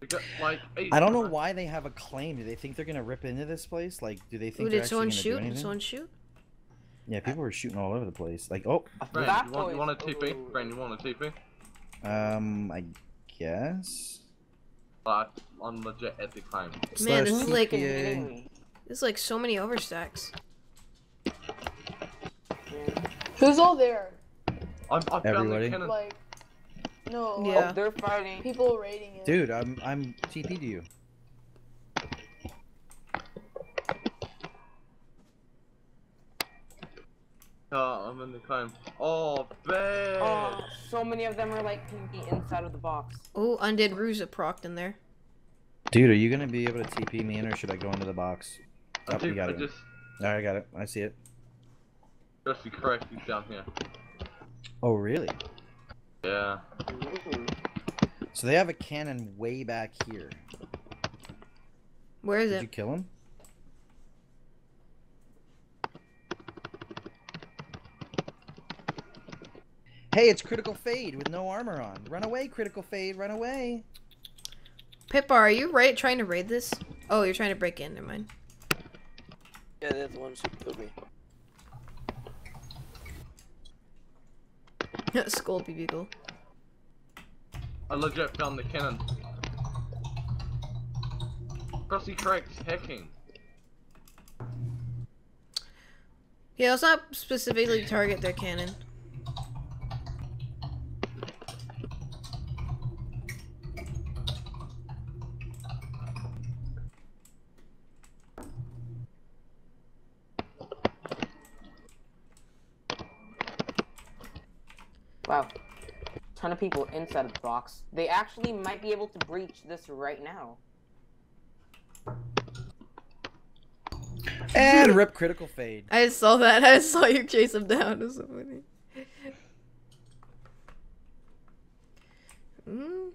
We like. I don't know why they have a claim. Do they think they're gonna rip into this place? Like, do they think Ooh, they're did actually someone gonna do shoot? Did someone shoot? Yeah, people were shooting all over the place. Like, oh, Brand, That you want, you want a TP? ooh. Brand, you want a TP? um, I guess. Like, I'm legit at the claim. Man, Slash this is like- CPA. There's like so many overstacks. Who's all there? I'm, I found Everybody. the. Like, no. *laughs* Yeah. Oh, they're fighting. people raiding it. Dude, I'm I'm TP to you. Oh, I'm in the climb. Oh, bad. Oh, so many of them are like the inside of the box. Oh, Undead Ruza procced in there. Dude, are you gonna be able to TP me in, or should I go into the box? I, Oh, you got I it. just, Alright, I got it. I see it. just be correct. He's down here. Oh, really? Yeah. So they have a cannon way back here. Where is Did it? you kill him? Hey, it's Critical Fade with no armor on. Run away, Critical Fade, run away. Pippa, are you right trying to raid this? Oh, you're trying to break in. Never mind. Yeah, they're the ones who killed me. *laughs* Scolpy Beagle. I legit found the cannon. Crossy correct hacking. Yeah, let's not specifically target their cannon. People inside of the box. They actually might be able to breach this right now. And rip Critical Fade. I saw that. *laughs* I saw you chase him down. It was so funny. Mm.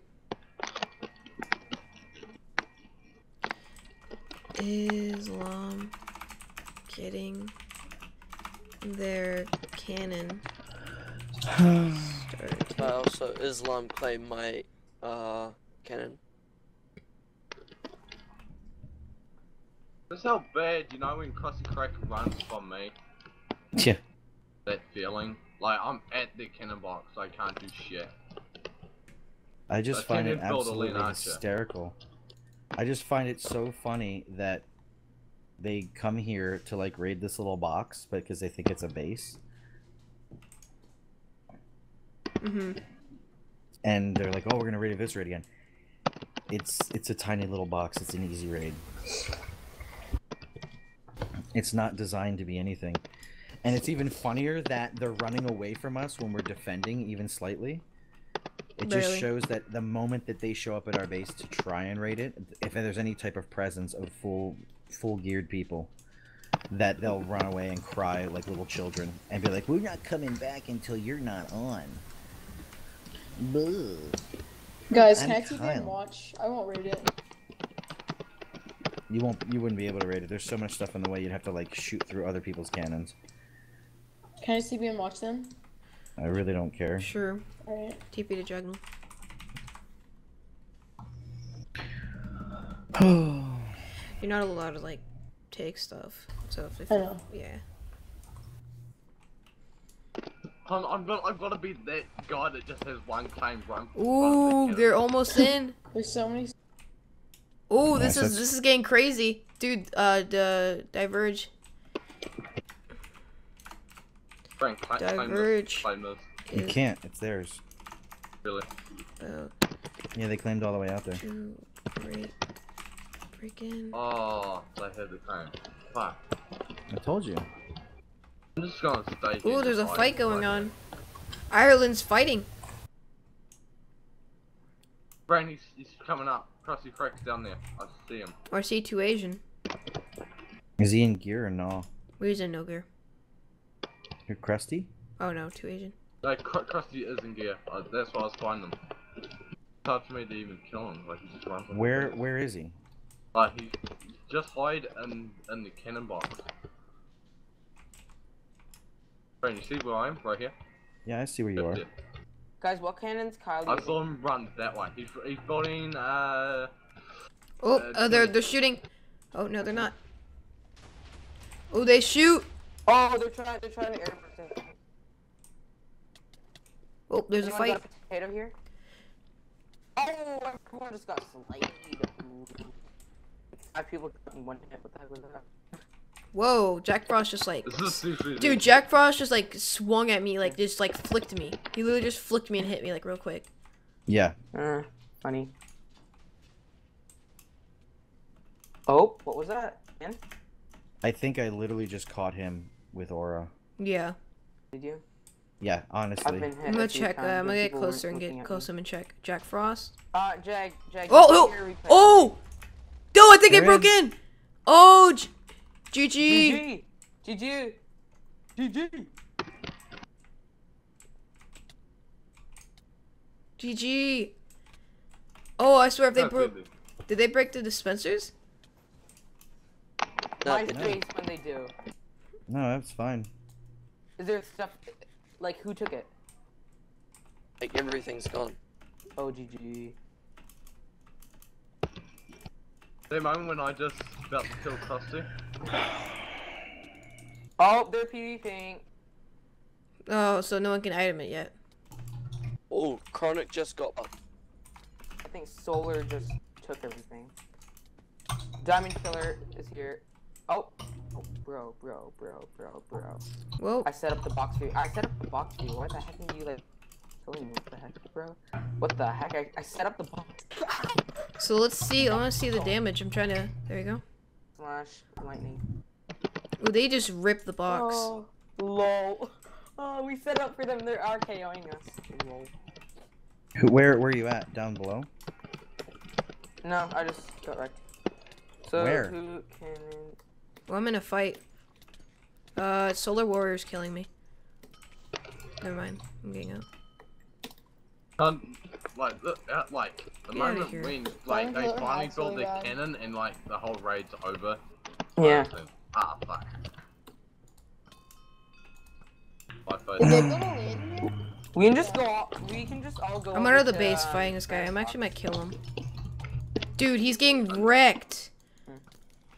Islam getting their cannon started. I also Islam claimed my uh cannon. That's how bad, you know, when Crossy Crack runs from me. Yeah. That feeling. Like, I'm at the cannon box, I can't do shit. I just A find it cannon build a lean absolutely archer. hysterical. I just find it so funny that they come here to like raid this little box, but because they think it's a base, Mm-hmm. and they're like, "Oh, we're gonna raid Eviscerate again." It's it's a tiny little box. It's an easy raid. It's not designed to be anything, and it's even funnier that they're running away from us when we're defending, even slightly. It just shows that the moment that they show up at our base to try and raid it, if there's any type of presence of full full geared people, that they'll run away and cry like little children and be like, "We're not coming back until you're not on." Boo. Guys, I'm can I keep it Kyle. and watch? I won't read it. You won't. You wouldn't be able to raid it. There's so much stuff in the way. You'd have to like shoot through other people's cannons. Can I CB and watch them? I really don't care. Sure. Alright. TP to Juggle. *sighs* You're not allowed to like take stuff. So if, if I know. yeah. I'm, I'm gonna, I've got to be that guy that just has one claim run. Ooh, they're almost in. There's so many. Ooh, this Nice, is that's- this is getting crazy, dude. Uh, the diverge, Frank, claim, claim this. diverge Claim this. You is can't. It's theirs. Really. about Yeah, they claimed all the way out there. to break, freaking. Oh, they had the claim. Fuck. I told you. I'm just gonna stay here. Ooh, there's a fight going on. Ireland's fighting. it. Brain, he's, he's coming up. Krusty Frank's down there. I see him. RC two Asian. Is he in gear or no? Where's in no gear? You're crusty? Oh no, two Asian. No, Kr- Krusty is in gear. Uh, that's why I was finding him. It's hard for me to even kill him. Like, he just runs. Where where is he? Like, he just hide in, in the cannon box. Brain, you see where I am? Right here? Yeah, I see where you are. Yeah. Guys, what cannons Kyle I saw him run that way. He's, he's building, uh... Oh, Uh, uh, they're they're shooting. Oh no, they're not. Oh, they shoot. Oh, they're trying. They're trying to air burst. Oh, there's a fight. got a potato here. Oh, everyone just got slayed. Five people in one hit. What the heck was that? Whoa, Jack Frost just like. This is seriously... Dude, Jack Frost just like swung at me, like just like flicked me. He literally just flicked me and hit me like real quick. Yeah. Uh, funny. Oh, what was that? Again? I think I literally just caught him with aura. Yeah, Did you? Yeah, I've honestly. been hit. I'm gonna check. Uh, I'm gonna get closer and looking get at closer and check. Jack Frost. me. Uh, Jag, Jag. Oh, oh, can hear replay. Oh, no! I think I broke is. in. Oh, G- GG. GG. GG. GG. GG. Oh, I swear if they broke, did they break the dispensers? No, My but face when they do. No, that's fine. Is there stuff like who took it? like everything's gone. Oh, GG. The moment when I just about to kill Krusty. Oh, they're PvPing. Oh, so no one can item it yet. Oh, Chronic just got up. I think Solar just took everything. Diamond Killer is here. Oh. Oh, bro, bro, bro, bro, bro. Whoa. I set up the box for you. I set up the box for you. Why the heck are you like killing me? What the heck, bro? What the heck? I, I set up the box. So let's see. I want to see the damage. I'm trying to. There you go. Slash lightning. Oh, they just ripped the box. Oh, lol. Oh, we set up for them. They're RKOing us. Lol. Who- Where where are you at? Down below? No, I just got wrecked. So Where? who can? Well, I'm in a fight. Uh, Solar Warrior's killing me. Never mind. I'm getting out. Um, like, the, uh, like the Get moment when like they finally hacks built their bad. cannon and like the whole raid's over. Yeah. then, Ah, fuck. My face. Is they gonna land here? We can just go. All, we can just all go. I'm over under the base um, fighting this guy. I'm actually might kill him. Dude, he's getting wrecked.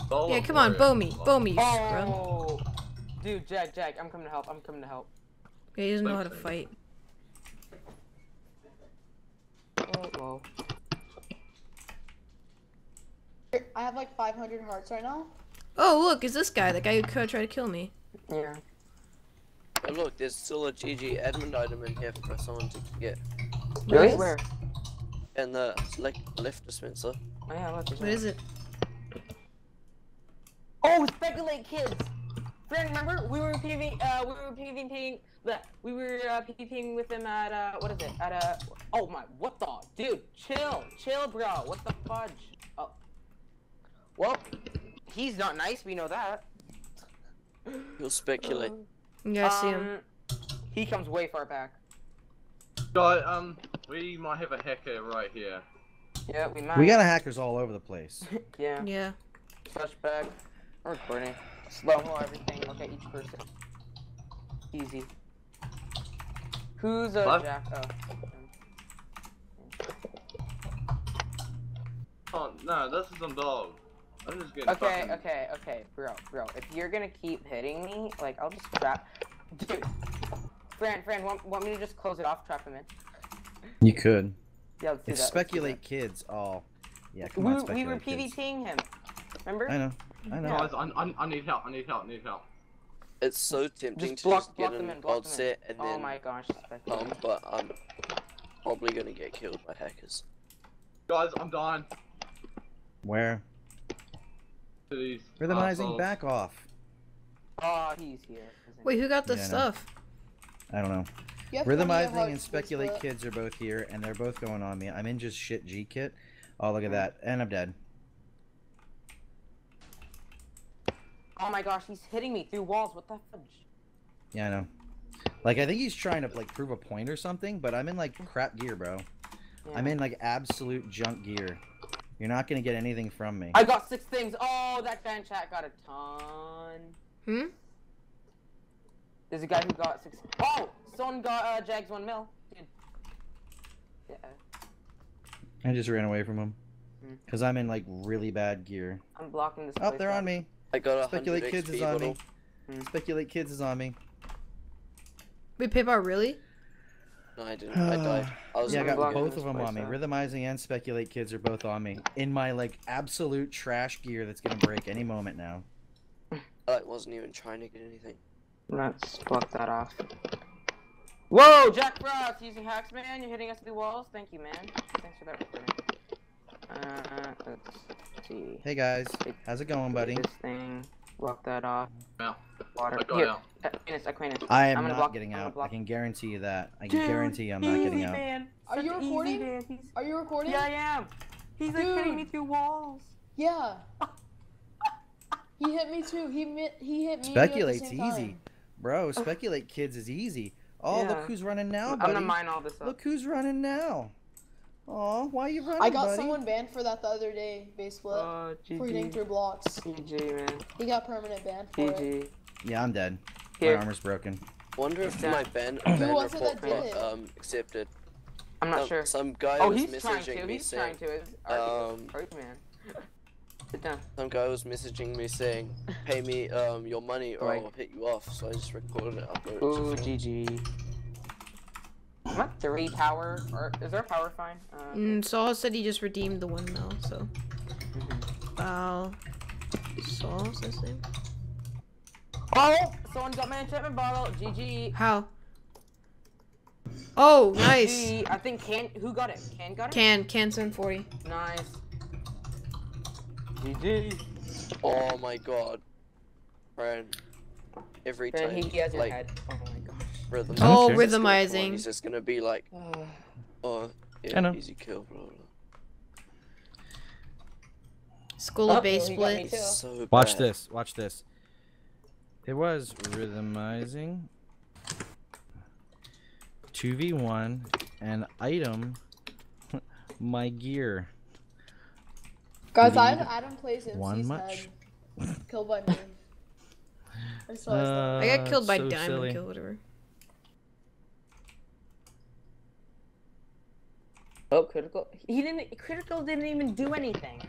Solar Yeah, come on, bow me, bow me, you scrum. Oh, dude, Jack, Jack, I'm coming to help. I'm coming to help. Yeah, he doesn't know how to fight. Oh, lol. I have like 500 hearts right now. Oh, look, is this guy. The guy who could try to kill me. Yeah. Oh look, there's still a GG admin item in here for someone to get. Really? Nice. Where? And the select left dispenser. Oh yeah, look. What is it? Oh, speculate kids. Friend, remember we were PvP, uh, we were PvPing, the, we were uh, PvPing with him at uh, what is it? At uh, oh my, what the, dude, chill, chill, bro. What the fudge? Oh, well, he's not nice. We know that. You'll speculate. Yeah, I see him. Um, He comes way far back. Guy, um, we might have a hacker right here. Yeah, we might. We got hackers all over the place. *laughs* Yeah. Yeah. Touchback. I'm recording. Slow mo everything. Look at each person. Easy. Who's a What? jack? Oh. Oh no, this is a dog. I'm just getting Okay, fucking- okay, okay, bro, bro. If you're gonna keep hitting me, like I'll just trap. *laughs* Dude, Fran, Fran, want, want me to just close it off, trap him in? You could. Yeah, let's do It's that. let's do speculate kids. Oh, yeah. Come We, on, were- we were speculate kids. Him. Remember? I know. I know. Guys, I, I, I need help. I need help. I need help. It's so tempting Just to block, just block get them an in, block odd them in. set and Oh then my gosh. um, but I'm probably gonna get killed by hackers. Guys, I'm dying Where? to these. Rhythmizing, assholes. back off. Oh, he's here. isn't? Wait, who got the Yeah, I know. stuff? I don't know. You have plenty of Rhythmizing and speculate kids are both here, and they're both going on me. I'm in just shit G kit. Oh, look at Mm. that, and I'm dead. Oh my gosh, he's hitting me through walls. What the fudge? Yeah, I know. Like I think he's trying to like prove a point or something, but I'm in like crap gear, bro. I'm in like absolute junk gear. You're not gonna get anything from me. I got six things. Oh, that fan chat got a ton. Hmm? There's a guy who got six. Oh, someone got uh, Jags one mil. Dude. Yeah, I just ran away from him. Hmm. Cause I'm in like really bad gear. I'm blocking this. Oh, place they're off. on me. I got a Speculate kids XP is on me. bottle. Speculate kids is on me. Wait, Paypal, really? No, I didn't. I died. *sighs* I was Yeah, I got both of them on me. out. Rhythmizing and speculate kids are both on me. In my like absolute trash gear that's gonna break any moment now. I like, wasn't even trying to get anything. Let's block that off. Whoa, Jack Frost using hacks, man. You're hitting us through the walls. Thank you, man. Thanks for that recording. Uh, let's see. Hey guys, how's it going, buddy? This thing. Block that off. Now, Water. I got Here, out. Aquinas, Aquinas. I am I'm not block- getting out. I can guarantee you that. I can Dude, guarantee I'm not getting easy, out. Man. Are you an easy recording? man. Are you recording? Yeah, I am. He's like hitting me through walls. Yeah. *laughs* he hit me too. He mi- he hit me. Speculate's at the same easy. time. Bro, speculate kids is easy. Oh, Yeah. look who's running now, buddy. I'm gonna mine all this up. Look who's running now. Oh, why are you running, I got buddy? someone banned for that the other day. Base split. Oh, for hitting GG. through blocks. GG, man. He got permanent banned for it. GG. Yeah, I'm dead. Here. My armor's broken. Wonder if my ban, ban was it report that did got it? um accepted. I'm not some, sure. Some guy Oh, was he's trying messaging to. me He's trying saying. to. It's Arceus, um, Arceus, man. Sit down. Some guy was messaging me saying, "Pay me um your money or Right. I'll hit you off." So I just recorded it, uploaded Ooh, it. to GG. I'm at three power. Or is our power fine? Uh, Mm, Saul said he just redeemed the one mil, so. Wow. Saul's his name? Oh, someone got my enchantment bottle. GG. How? Oh, nice. GG. I think can. Who got it? Can got it. Can, can 740. Nice. GG. Oh my god, friend. Every Then time, he, he has your like head. Oh my gosh. Rhythm. Oh, he's just gonna come on, rhythmizing. He's just gonna be like, Oh. "Oh, I know. easy kill, blah blah." School Oh, of Base he got me Split. So Watch this. Watch this. It was rhythmizing. 2v1 and item *laughs* my gear. Guys, I Lead have Adam plays MC's one much. head. Killed by me. *laughs* I Uh, I got killed by so Diamond silly. Kill, whatever. Oh, critical. He didn't. Critical didn't even do anything.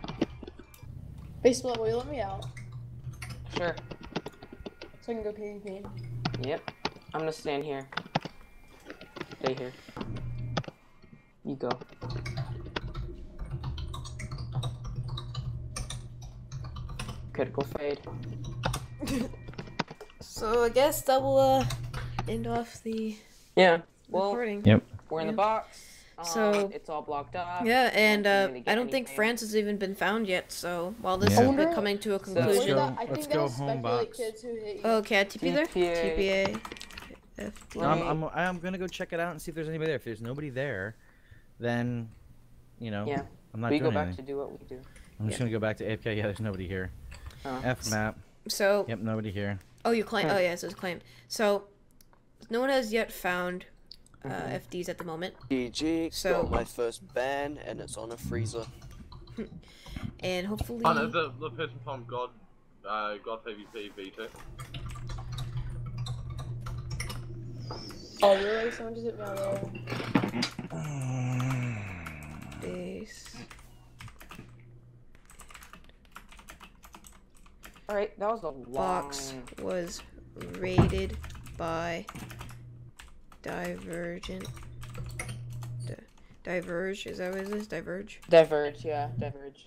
Base split, will you let me out? Sure. So I can go PvP. Yep. I'm gonna stand here. Stay here. You go. Critical fade. *laughs* So I guess that will uh, end off the Yeah. Well, recording. Yep. we're in the Yeah. Box. Um, So- it's all blocked off. Yeah, and uh, I don't think. France has even been found yet. So while this Yeah. has I been wonder- coming to a So- conclusion. go- that, I let's think go that home speculate box. kids who hit you. Oh, okay, TP there. TPA. TPA. I'm, I'm, I'm gonna go check it out and see if there's anybody there. If there's nobody there, then, you know, Yeah. I'm not we doing go back anything. to do what we do. I'm just gonna go back to AFK. Yeah, there's nobody here. Oh. F map. So Yep, nobody here. Oh, you claim. Oh, yeah, it says claim. So, no one has yet found uh, Mhm. FDs at the moment, GG. So- got my first ban, and it's on a freezer. *laughs* and hopefully. Oh no, the, the person from God, uh, God PvP V2. Oh, really? Someone just hit me out. Base. All right, that was a long. box was raided by Divergent. Di- Diverge, is that what it is? Diverge? Diverge, yeah, Diverge.